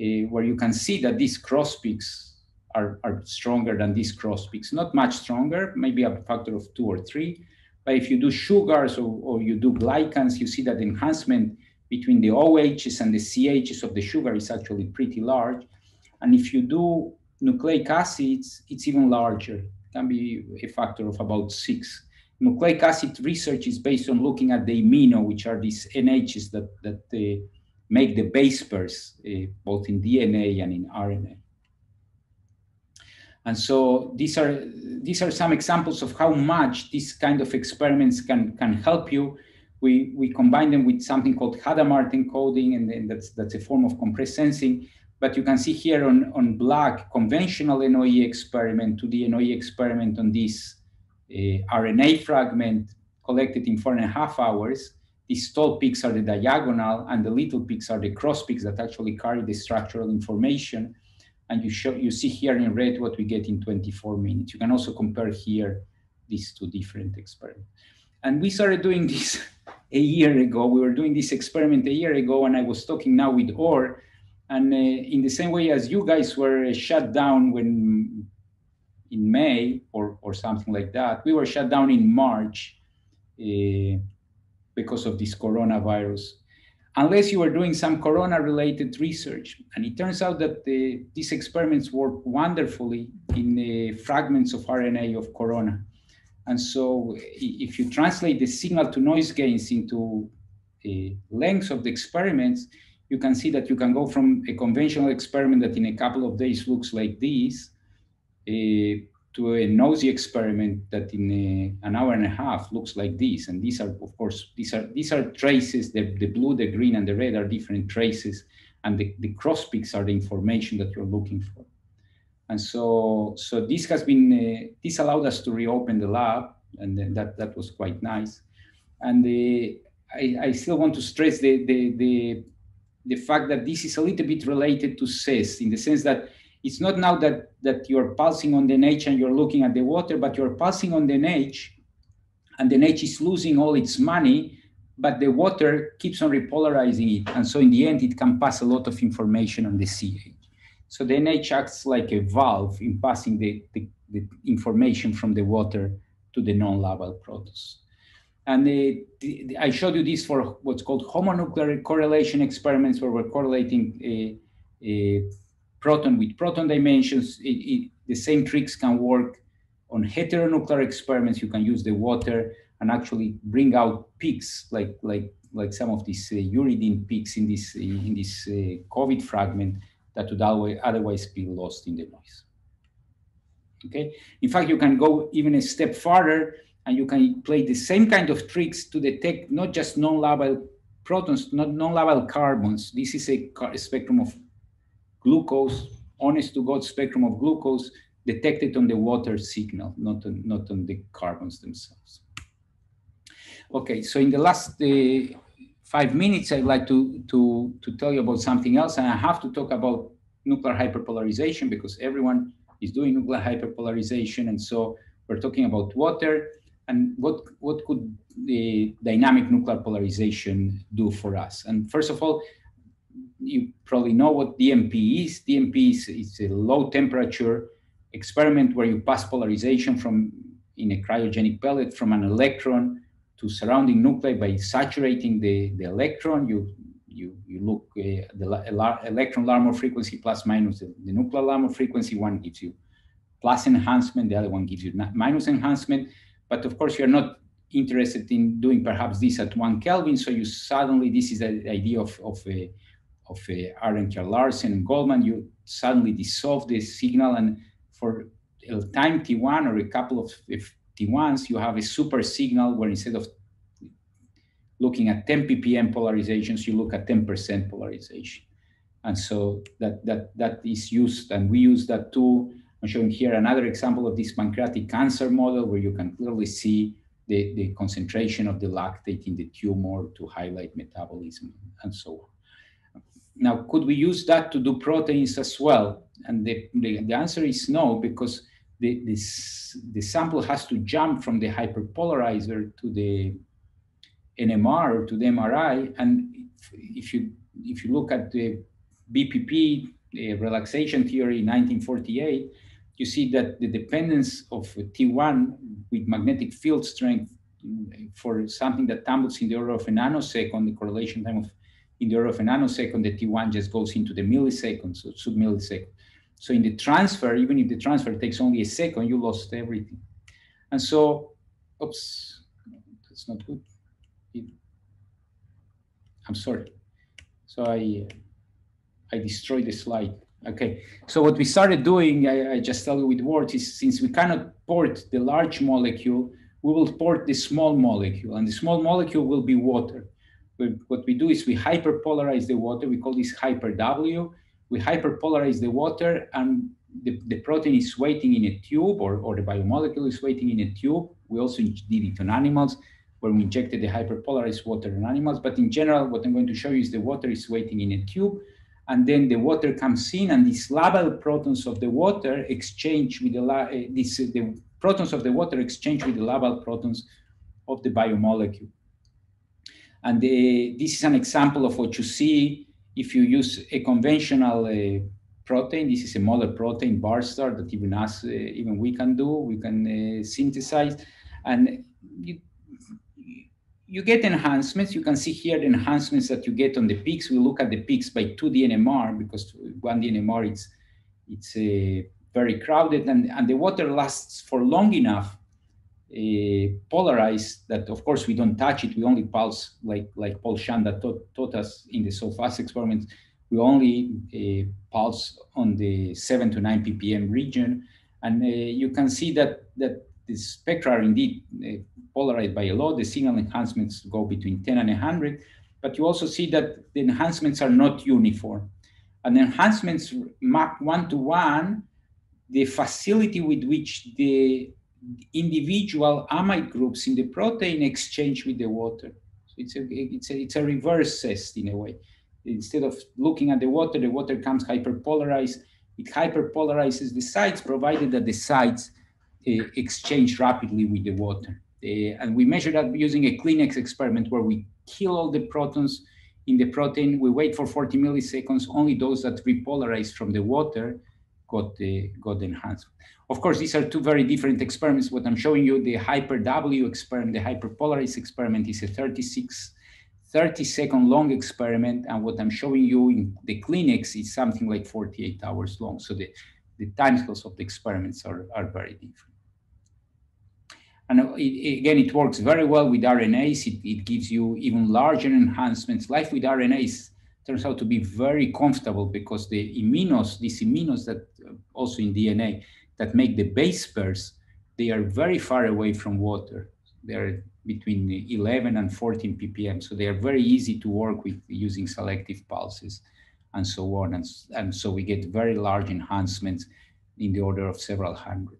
uh, where you can see that these cross peaks are, are stronger than these cross peaks. Not much stronger, maybe a factor of two or three. But if you do sugars or, or you do glycans, you see that enhancement between the OHs and the CHs of the sugar is actually pretty large. And if you do nucleic acids, it's even larger. It can be a factor of about six. Nucleic acid research is based on looking at the amino, which are these NHs that, that uh, make the base pairs, uh, both in DNA and in RNA. And so these are these are some examples of how much these kind of experiments can can help you. We we combine them with something called Hadamard encoding, and then that's that's a form of compressed sensing. But you can see here on, on black conventional NOE experiment to the NOE experiment on this uh, RNA fragment collected in four and a half hours. These tall peaks are the diagonal and the little peaks are the cross peaks that actually carry the structural information. And you, show, you see here in red what we get in 24 minutes. You can also compare here these two different experiments. And we started doing this *laughs* a year ago. We were doing this experiment a year ago, and I was talking now with Or, and uh, in the same way as you guys were shut down when in May or, or something like that, we were shut down in March uh, because of this coronavirus, unless you were doing some corona related research. And it turns out that the, these experiments work wonderfully in the fragments of RNA of corona. And so if you translate the signal to noise gains into uh, lengths of the experiments, you can see that you can go from a conventional experiment that in a couple of days looks like this uh, Eh, to a NOESY experiment that in a, an hour and a half looks like this. And these are, of course, these are these are traces. The, the blue, the green, and the red are different traces, and the, the cross peaks are the information that you're looking for. And so, so this has been uh, this allowed us to reopen the lab, and that that was quite nice. And the, I, I still want to stress the the the the fact that this is a little bit related to CEST in the sense that it's not now that, that you're pulsing on the NH and you're looking at the water, but you're pulsing on the NH and the NH is losing all its money, but the water keeps on repolarizing it. And so in the end, it can pass a lot of information on the CH. So the NH acts like a valve in passing the, the, the information from the water to the non-labile protons. And the, the, I showed you this for what's called homonuclear correlation experiments, where we're correlating a, a proton with proton dimensions. It, it, the same tricks can work on heteronuclear experiments. You can use the water and actually bring out peaks, like like like some of these uh, uridine peaks in this in this uh, COVID fragment that would otherwise be lost in the noise. Okay. In fact, you can go even a step farther and you can play the same kind of tricks to detect not just non-labile protons, not non-labile carbons. This is a, a spectrum of glucose, honest to God spectrum of glucose detected on the water signal, not on, not on the carbons themselves. Okay, so in the last uh, five minutes, I'd like to, to, to tell you about something else. And I have to talk about nuclear hyperpolarization because everyone is doing nuclear hyperpolarization. And so we're talking about water and what what could the dynamic nuclear polarization do for us? And first of all, you probably know what DNP is. DNP is, is a low temperature experiment where you pass polarization from in a cryogenic pellet from an electron to surrounding nuclei by saturating the, the electron. You you you look uh, the electron Larmor frequency plus minus the, the nuclear Larmor frequency. One gives you plus enhancement, the other one gives you minus enhancement. But of course, you're not interested in doing perhaps this at one Kelvin. So you suddenly, this is the idea of, of, a, of uh, a Ardenkjaer-Larsen, and Golman, you suddenly dissolve the signal. And for a time T1 or a couple of T1s, you have a super signal where instead of looking at 10 ppm polarizations, you look at 10% polarization. And so that, that, that is used, and we use that too. I'm showing here another example of this pancreatic cancer model where you can clearly see the, the concentration of the lactate in the tumor to highlight metabolism and so on. Now, could we use that to do proteins as well? And the, the, the answer is no, because the, the sample has to jump from the hyperpolarizer to the NMR to the MRI. And if you, if you look at the BPP the relaxation theory in 1948, you see that the dependence of T1 with magnetic field strength for something that tumbles in the order of a nanosecond, the correlation time of in the order of a nanosecond, the T1 just goes into the millisecond, so sub-millisecond. So in the transfer, even if the transfer takes only a second, you lost everything. And so, oops, that's not good. I'm sorry. So I, I destroyed the slide. Okay, so what we started doing, I, I, just tell you with words, is since we cannot port the large molecule, we will port the small molecule, and the small molecule will be water. What we do is we hyperpolarize the water. We call this hyper W. We hyperpolarize the water, and the, the protein is waiting in a tube, or, or the biomolecule is waiting in a tube. We also did it on animals, where we injected the hyperpolarized water in animals. But in general, what I'm going to show you is the water is waiting in a tube and then the water comes in and these labile protons of the water exchange with the, uh, this, uh, the protons of the water exchange with the labile protons of the biomolecule. And the, this is an example of what you see if you use a conventional uh, protein. This is a model protein, Barstar, that even us, uh, even we can do, we can uh, synthesize. And you, you get enhancements. You can see here the enhancements that you get on the peaks. We look at the peaks by 2D NMR because 1D NMR it's it's uh, very crowded and, and the water lasts for long enough polarized that of course we don't touch it. We only pulse like like Paul Schanda taught, taught us in the SOFAST experiment. We only uh, pulse on the seven to nine ppm region, and uh, you can see that that the spectra are indeed polarized by a lot. The signal enhancements go between 10 and 100, but you also see that the enhancements are not uniform. And enhancements map one to one the facility with which the individual amide groups in the protein exchange with the water. So it's a, it's a, it's a reverse test in a way. Instead of looking at the water, the water comes hyperpolarized. It hyperpolarizes the sites, provided that the sites uh, exchange rapidly with the water. Uh, and we measure that using a CLEANEX experiment where we kill all the protons in the protein. We wait for 40 milliseconds. Only those that repolarize from the water got the got enhanced. Of course, these are two very different experiments. What I'm showing you, the hyper W experiment, the hyperpolarized experiment is a 36, 30 second long experiment. And what I'm showing you in the CLEANEX is something like 48 hours long. So the, the timescales of the experiments are, are very different. And it, again, it works very well with RNAs. It, it gives you even larger enhancements. Life with RNAs turns out to be very comfortable because the aminos, these aminos that uh, also in DNA that make the base pairs, they are very far away from water. They're between 11 and 14 ppm. So they are very easy to work with using selective pulses and so on. And, and so we get very large enhancements in the order of several hundred.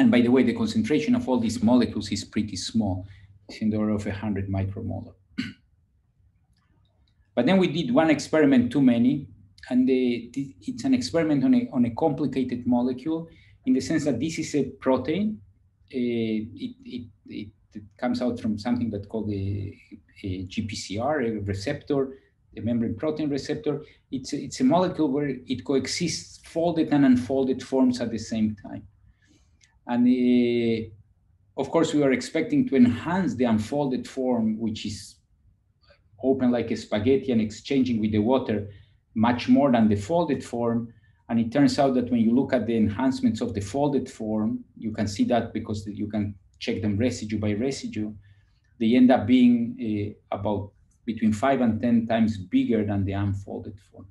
And by the way, the concentration of all these molecules is pretty small. It's in the order of 100 micromolar. *clears throat* but then we did one experiment too many, and the, it's an experiment on a, on a complicated molecule in the sense that this is a protein. Uh, it, it, it, it, comes out from something that's called a, a GPCR, a receptor, a membrane protein receptor. It's a, it's a molecule where it coexists folded and unfolded forms at the same time. And uh, of course, we are expecting to enhance the unfolded form, which is open like a spaghetti and exchanging with the water much more than the folded form. And it turns out that when you look at the enhancements of the folded form, you can see that because you can check them residue by residue, they end up being uh, about between five and 10 times bigger than the unfolded form.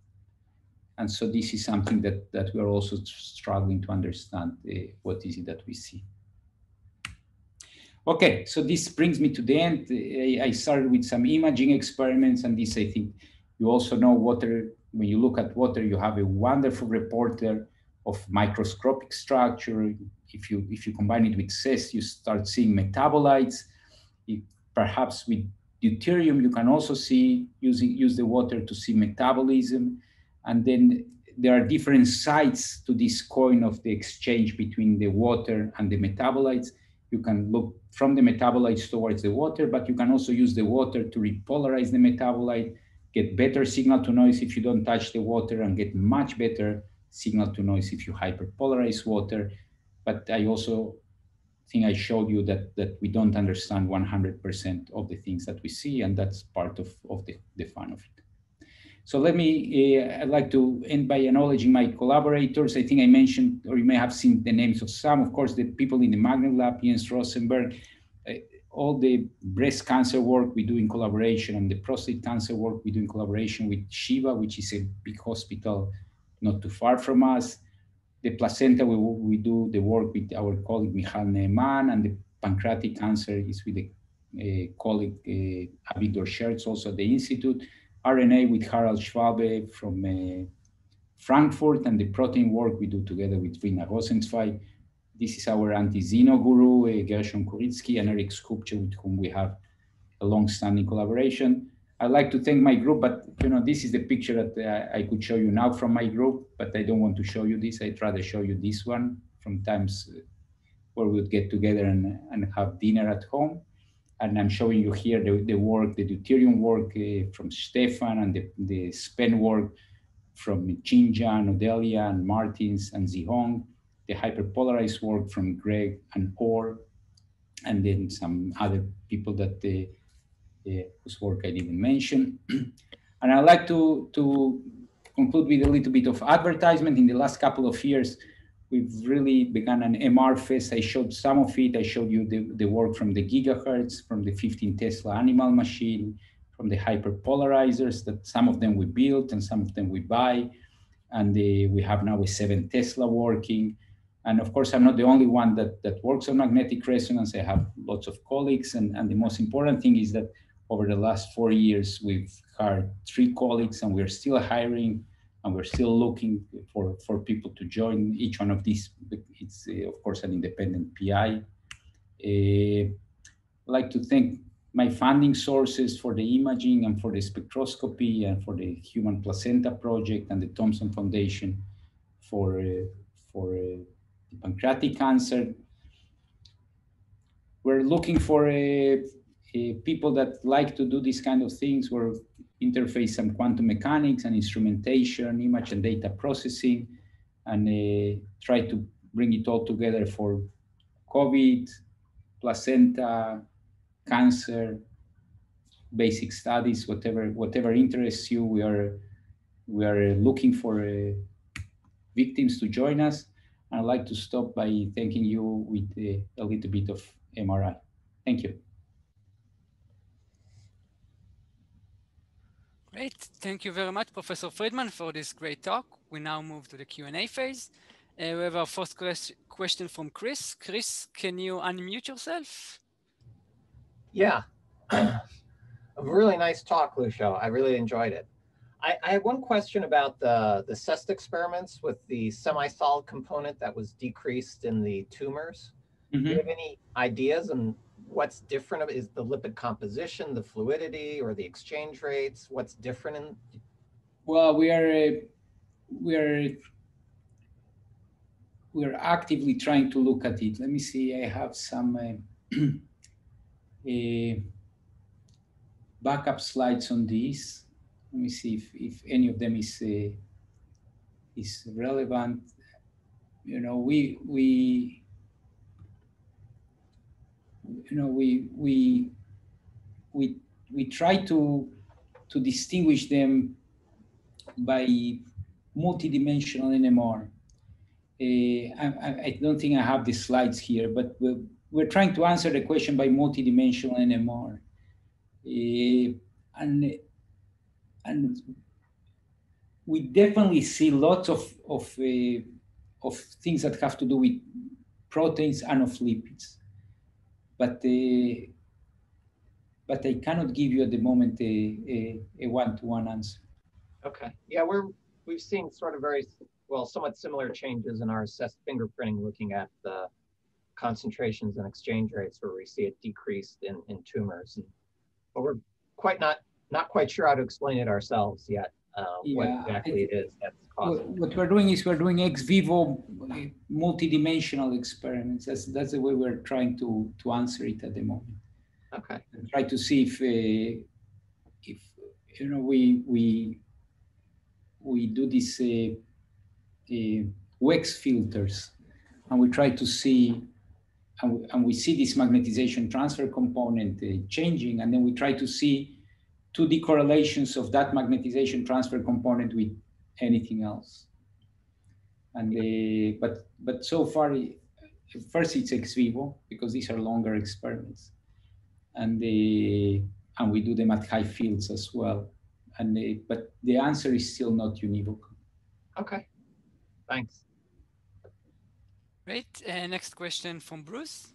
And so this is something that, that we're also struggling to understand uh, what is it that we see. Okay, so this brings me to the end. I started with some imaging experiments, and this I think you also know water when you look at water, you have a wonderful reporter of microscopic structure. If you if you combine it with CEST, you start seeing metabolites. If, perhaps with deuterium, you can also see using use the water to see metabolism, and then there are different sides to this coin of the exchange between the water and the metabolites. You can look from the metabolites towards the water, but you can also use the water to repolarize the metabolite, get better signal to noise if you don't touch the water, and get much better signal to noise if you hyperpolarize water. But I also think I showed you that, that we don't understand 100% of the things that we see, and that's part of, of the, the fun of it. So let me, uh, I'd like to end by acknowledging my collaborators. I think I mentioned, or you may have seen the names of some, of course, the people in the Magnet Lab, Jens Rosenberg, all the breast cancer work we do in collaboration and the prostate cancer work we do in collaboration with Sheba, which is a big hospital not too far from us. The placenta, we, we do the work with our colleague Michal Neeman, and the pancreatic cancer is with a colleague uh, Avigdor also at the Institute. RNA with Harald Schwalbe from uh, Frankfurt, and the protein work we do together with Rina Rosenzweig. This is our anti-Zeno guru, uh, Gershon Kurizki, and Eriks Kupče, with whom we have a long-standing collaboration. I'd like to thank my group, but you know this is the picture that uh, I could show you now from my group, but I don't want to show you this. I'd rather show you this one from times uh, where we would get together and, and have dinner at home and I'm showing you here the, the work, the deuterium work uh, from Stefan and the, the SPEN work from Jinja Odelia and Martins and Zihong, the hyperpolarized work from Greg and Orr, and then some other people that uh, uh, whose work I didn't mention. *clears throat* and I'd like to, to conclude with a little bit of advertisement. In the last couple of years, we've really begun an MR fest. I showed some of it. I showed you the, the work from the gigahertz, from the 15 Tesla animal machine, from the hyperpolarizers that some of them we built and some of them we buy. And the, we have now a seven Tesla working. And of course, I'm not the only one that, that works on magnetic resonance. I have lots of colleagues. And, and the most important thing is that over the last four years, we've hired three colleagues and we're still hiring and we're still looking for, for people to join each one of these. It's, uh, of course, an independent PI. Uh, like to thank my funding sources for the imaging and for the spectroscopy and for the Human Placenta Project and the Thomson Foundation for, uh, for uh, pancreatic cancer. We're looking for uh, uh, people that like to do these kind of things. We're interface some quantum mechanics and instrumentation, image and data processing, and uh, try to bring it all together for COVID, placenta, cancer, basic studies, whatever whatever interests you. We are we are looking for uh, victims to join us. I'd like to stop by thanking you with uh, a little bit of MRI. Thank you. Great. Thank you very much, Professor Frydman, for this great talk. We now move to the Q&A phase. Uh, we have our first question from Chris. Chris, can you unmute yourself? Yeah. *clears throat* a really nice talk, Lucio. I really enjoyed it. I, I have one question about the, the CEST experiments with the semi-solid component that was decreased in the tumors. Mm -hmm. Do you mm-hmm. have any ideas on what's different is the lipid composition, the fluidity, or the exchange rates? What's different in? Well, we are uh, we are we are actively trying to look at it. Let me see. I have some uh, *clears throat* uh, backup slides on this. Let me see if, if any of them is uh, is relevant. You know, we we you know, we we we we try to to distinguish them by multidimensional NMR. Uh, I, I, don't think I have the slides here, but we're, we're trying to answer the question by multidimensional NMR. Uh, and, and we definitely see lots of, of, uh, of things that have to do with proteins and of lipids but uh, but I cannot give you at the moment a, a, one-to-one answer. Okay. Yeah, we're we've seen sort of very well, somewhat similar changes in our assessed fingerprinting, looking at the concentrations and exchange rates, where we see it decreased in in tumors. And, but we're quite not not quite sure how to explain it ourselves yet. Uh, yeah, what exactly it is that's causing. What we're doing is we're doing ex vivo multidimensional experiments. That's that's the way we're trying to to answer it at the moment. Okay. And try to see if uh, if you know we we we do these uh, uh, Wex filters, and we try to see, and we, and we see this magnetization transfer component uh, changing, and then we try to see two decorrelations of that magnetization transfer component with anything else. And uh, but but so far, first it's ex vivo because these are longer experiments, and the and we do them at high fields as well. And uh, but the answer is still not univocal. Okay, thanks. Great. Uh, next question from Bruce.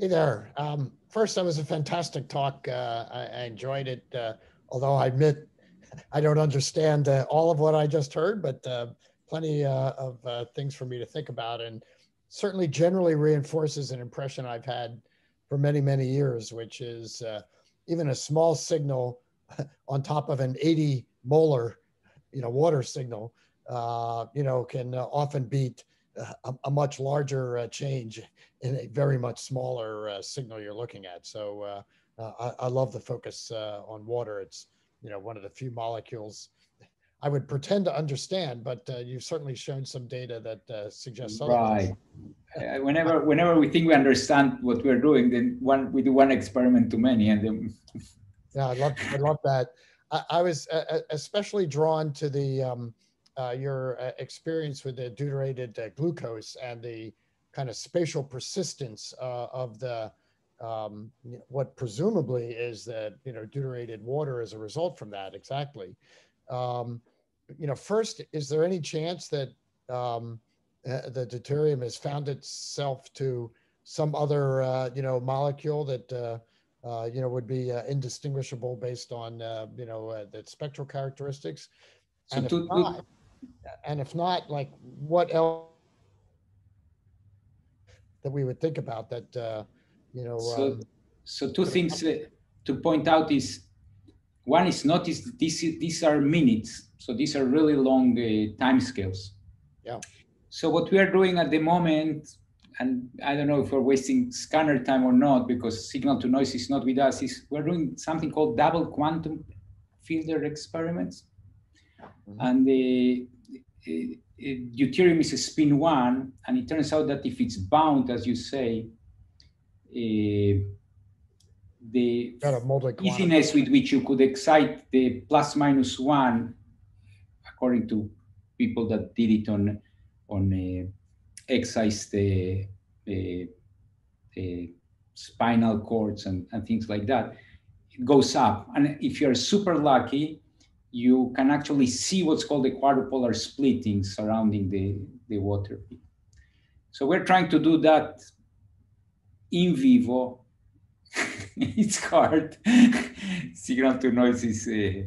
Hey there. Um, first, that was a fantastic talk. Uh, I, I, enjoyed it, uh, although I admit *laughs* I don't understand uh, all of what I just heard, but uh, plenty uh, of uh, things for me to think about, and certainly generally reinforces an impression I've had for many, many years, which is even a small signal *laughs* on top of an 80 molar, you know, water signal, uh, you know, can often beat a, a, much larger uh, change in a very much smaller uh, signal you're looking at. So uh, uh, I, I, love the focus on water. It's, you know, one of the few molecules I would pretend to understand, but you've certainly shown some data that suggests otherwise. Right. whenever, whenever we think we understand what we're doing, then one we do one experiment too many, and then *laughs* yeah, I love I love that. I, I was uh, especially drawn to the um, uh, your uh, experience with the deuterated uh, glucose and the kind of spatial persistence uh, of the um, what presumably is that you know deuterated water as a result from that. Exactly. Um, you know, first, is there any chance that um, uh, the deuterium has found itself to some other you know molecule that uh, you know, would be uh, indistinguishable based on, uh, you know, uh, the spectral characteristics. So and, to, not, and if not, like what else that we would think about that, uh, you know. So, um, so two things to point out is one is notice these, these are minutes. So these are really long time scales. Yeah. So what we are doing at the moment and I don't know if we're wasting scanner time or not because signal to noise is not with us, is we're doing something called double quantum filter experiments. Mm-hmm. And the uh, deuterium is a spin one, and it turns out that if it's bound, as you say, uh, the easiness with which you could excite the plus minus one, according to people that did it on on uh, excise the, the, the spinal cords and, and things like that, it goes up. And if you're super lucky, you can actually see what's called the quadrupolar splitting surrounding the, the water. So we're trying to do that in vivo. *laughs* it's hard. *laughs* Signal to noise is uh,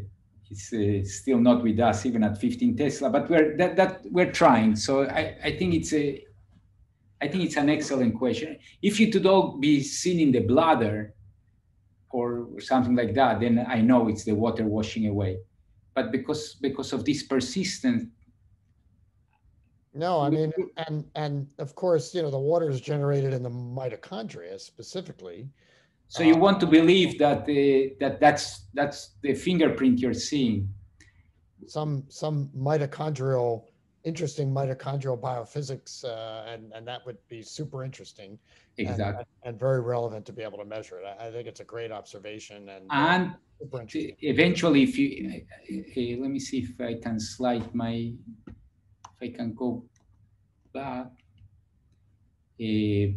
is uh, still not with us, even at 15 Tesla. But we're that, that we're trying. So I, I think it's a I think it's an excellent question. If it would all be seen in the bladder or something like that, then I know it's the water washing away. But because because of this persistence. No, I mean, and and of course, you know, the water is generated in the mitochondria specifically. So you um, want to believe that the, that that's that's the fingerprint you're seeing. Some some mitochondrial interesting mitochondrial biophysics, uh, and and that would be super interesting. Exactly. And, and, very relevant to be able to measure it. I, I think it's a great observation and uh, and uh, eventually, if you uh, let me see if I can slide my if I can go back. Uh,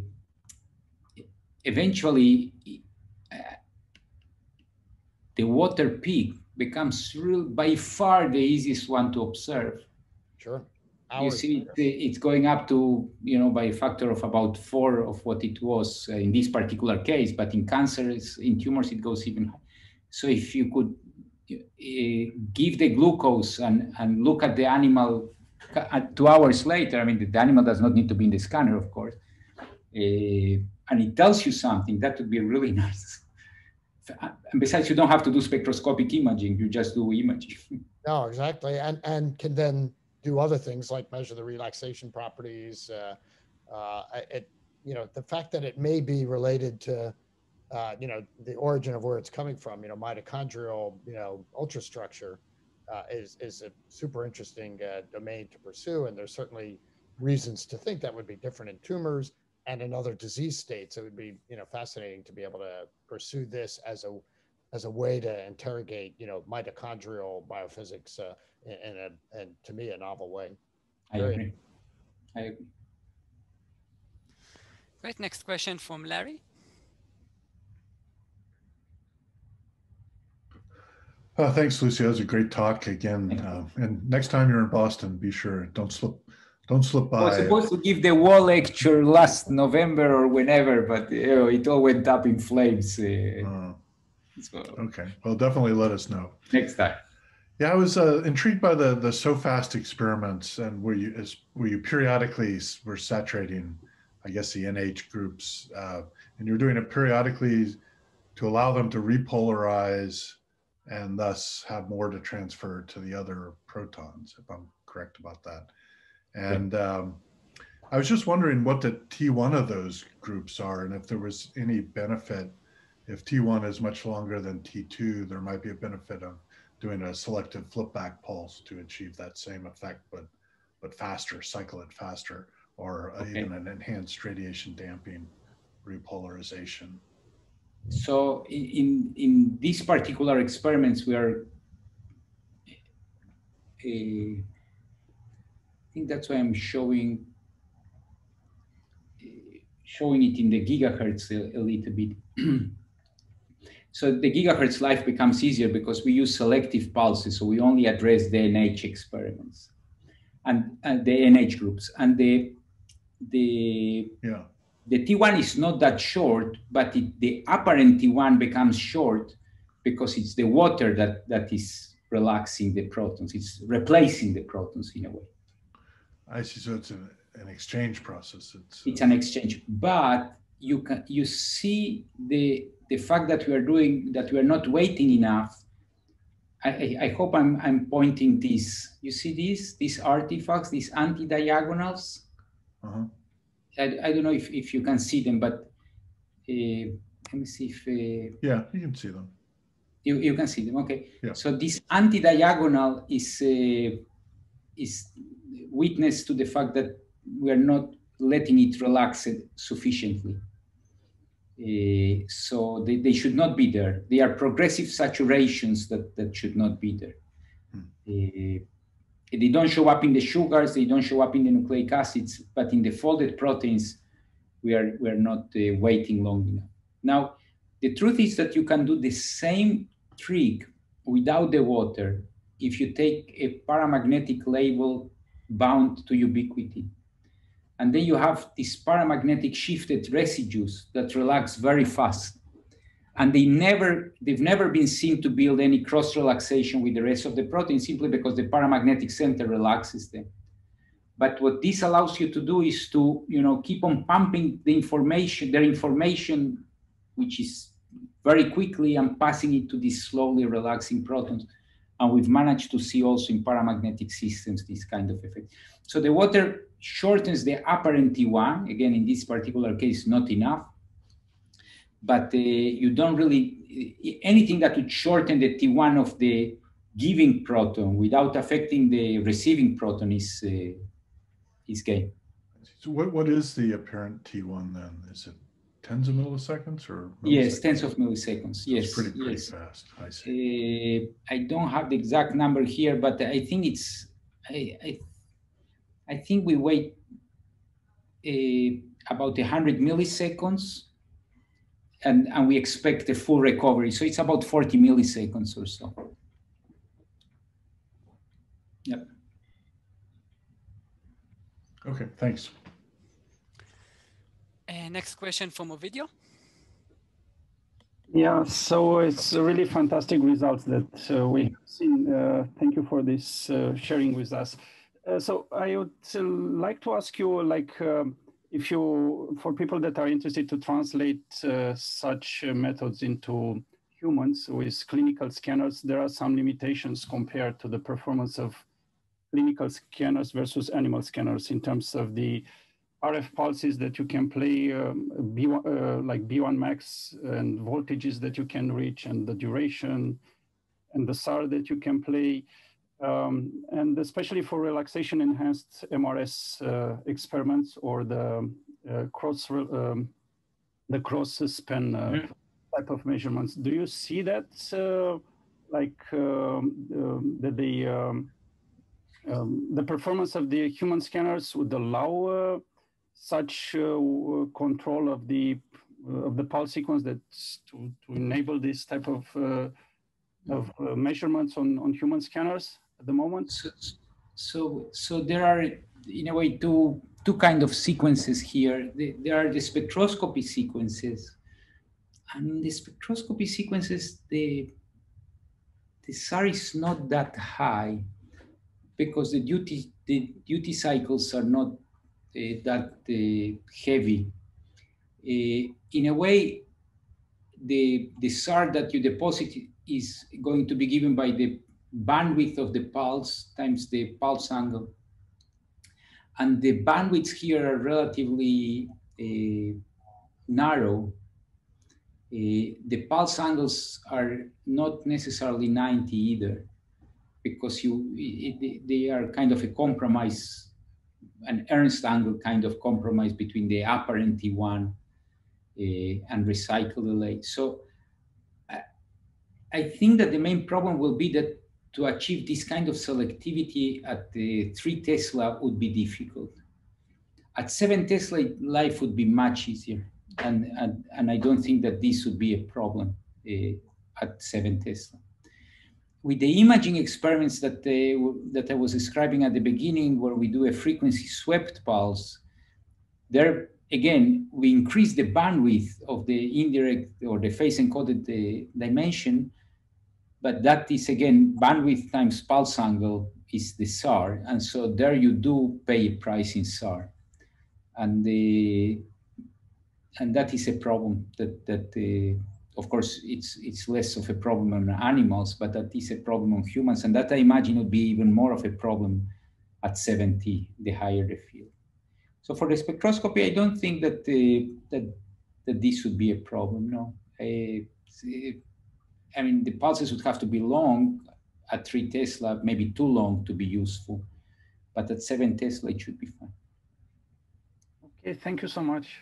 eventually, uh, the water peak becomes real, by far the easiest one to observe. Sure you see it, it's going up to you know by a factor of about four of what it was in this particular case but in cancers in tumors it goes even higher. So if you could uh, give the glucose and, and look at the animal two hours later, I mean, the, the, animal does not need to be in the scanner, of course, uh, and it tells you something, that would be really *laughs* nice. And besides, you don't have to do spectroscopic imaging, you just do imaging. *laughs* No, exactly. And, and can then do other things like measure the relaxation properties. Uh, uh, it, you know, the fact that it may be related to, uh, you know, the origin of where it's coming from, you know, mitochondrial, you know, ultrastructure uh, is, is a super interesting uh, domain to pursue. And there's certainly reasons to think that would be different in tumors and in other disease states. It would be, you know, fascinating to be able to pursue this as a as a way to interrogate, you know, mitochondrial biophysics uh, in, a, and to me, a novel way. I Very agree. I agree. Great. Next question from Larry. Uh, thanks, Lucio. That was a great talk again. Uh, and next time you're in Boston, be sure don't slip don't slip by. I was supposed to give the wall lecture last November or whenever, but you know, it all went up in flames. Uh, uh, so. Okay, well, definitely let us know next time. Yeah, I was uh, intrigued by the the so fast experiments and where you as where you periodically were saturating, I guess the NH groups, uh, and you're doing it periodically to allow them to repolarize and thus have more to transfer to the other protons, if I'm correct about that. And um, I was just wondering what the T1 of those groups are and if there was any benefit. If T1 is much longer than T2, there might be a benefit of doing a selective flip back pulse to achieve that same effect, but but faster, cycle it faster, or okay. even an enhanced radiation damping repolarization. So in in these particular experiments, we are uh, think that's why I'm showing showing it in the gigahertz a, a little bit. *clears throat* so the gigahertz life becomes easier because we use selective pulses, so we only address the NH experiments and, and the NH groups. And the the yeah. The T1 is not that short, but it, the apparent T1 becomes short because it's the water that, that is relaxing the protons. It's replacing the protons in a way. I see. So it's an, an exchange process. It's, it's an exchange, but you can you see the the fact that we are doing that we are not waiting enough. I, I, I hope I'm I'm pointing this. You see these these artifacts, these anti-diagonals. Uh-huh. I, I don't know if, if you can see them, but uh, let me see if. Uh, yeah, you can see them. You, you can see them. Okay. Yeah. So this anti-diagonal is uh, is witness to the fact that we are not letting it relax sufficiently. Uh, so they, they should not be there. They are progressive saturations that, that should not be there. Uh, they don't show up in the sugars, they don't show up in the nucleic acids, but in the folded proteins, we are, we are not uh, waiting long enough. Now, the truth is that you can do the same trick without the water if you take a paramagnetic label bound to ubiquitin. And then you have these paramagnetic shifted residues that relax very fast. And they never, they've never been seen to build any cross relaxation with the rest of the protein simply because the paramagnetic center relaxes them. But what this allows you to do is to, you know, keep on pumping the information, their information, which is very quickly and passing it to these slowly relaxing protons and we've managed to see also in paramagnetic systems this kind of effect. So the water shortens the apparent T1, again, in this particular case, not enough, but uh, you don't really, anything that would shorten the T1 of the giving proton without affecting the receiving proton is, uh, is gain. So what, what is the apparent T1 then? Is it tens of milliseconds or yes tens of milliseconds yes it's pretty, pretty yes. fast i see uh, i don't have the exact number here but i think it's i i, I think we wait uh, about 100 milliseconds and and we expect a full recovery so it's about 40 milliseconds or so yep okay thanks uh, next question from a video. Yeah, so it's really fantastic results that uh, we have seen. Uh, thank you for this uh, sharing with us. Uh, so I would uh, like to ask you, like, um, if you, for people that are interested to translate uh, such methods into humans with clinical scanners, there are some limitations compared to the performance of clinical scanners versus animal scanners in terms of the RF pulses that you can play, um, B1, uh, like B1 max and voltages that you can reach and the duration and the SAR that you can play. Um, and especially for relaxation enhanced MRS uh, experiments or the uh, cross um, the cross span mm -hmm. type of measurements. Do you see that uh, like um, um, that the um, the performance of the human scanners would allow uh, such uh, control of the uh, of the pulse sequence that to, to enable this type of uh, of measurements on on human scanners at the moment? So, so, so there are in a way two two kind of sequences here. There are the spectroscopy sequences, and the spectroscopy sequences the the SAR is not that high because the duty the duty cycles are not uh, that uh, heavy. Uh, in a way, the, the SAR that you deposit is going to be given by the bandwidth of the pulse times the pulse angle. And the bandwidths here are relatively uh, narrow. Uh, the pulse angles are not necessarily 90 either, because you it, they are kind of a compromise an Ernst angle kind of compromise between the apparent T1 uh, and recycle delay. So I, I think that the main problem will be that to achieve this kind of selectivity at the three Tesla would be difficult. At seven Tesla, life would be much easier. And, and, and I don't think that this would be a problem uh, at seven Tesla with the imaging experiments that, they, that I was describing at the beginning, where we do a frequency swept pulse, there again, we increase the bandwidth of the indirect or the phase encoded the dimension, but that is again, bandwidth times pulse angle is the SAR. And so there you do pay a price in SAR. And, the, and that is a problem that, that uh, of course, it's it's less of a problem on animals, but that is a problem on humans, and that I imagine would be even more of a problem at 70, the higher the field. So for the spectroscopy, I don't think that uh, that that this would be a problem. No, I, I mean the pulses would have to be long at three Tesla, maybe too long to be useful, but at seven Tesla it should be fine. Okay, thank you so much.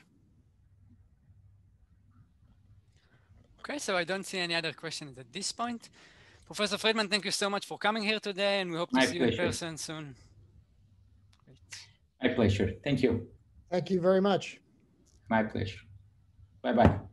Okay, so I don't see any other questions at this point. Professor Frydman, thank you so much for coming here today, and we hope to My see pleasure. you in person soon. Great. My pleasure. Thank you. Thank you very much. My pleasure. Bye-bye.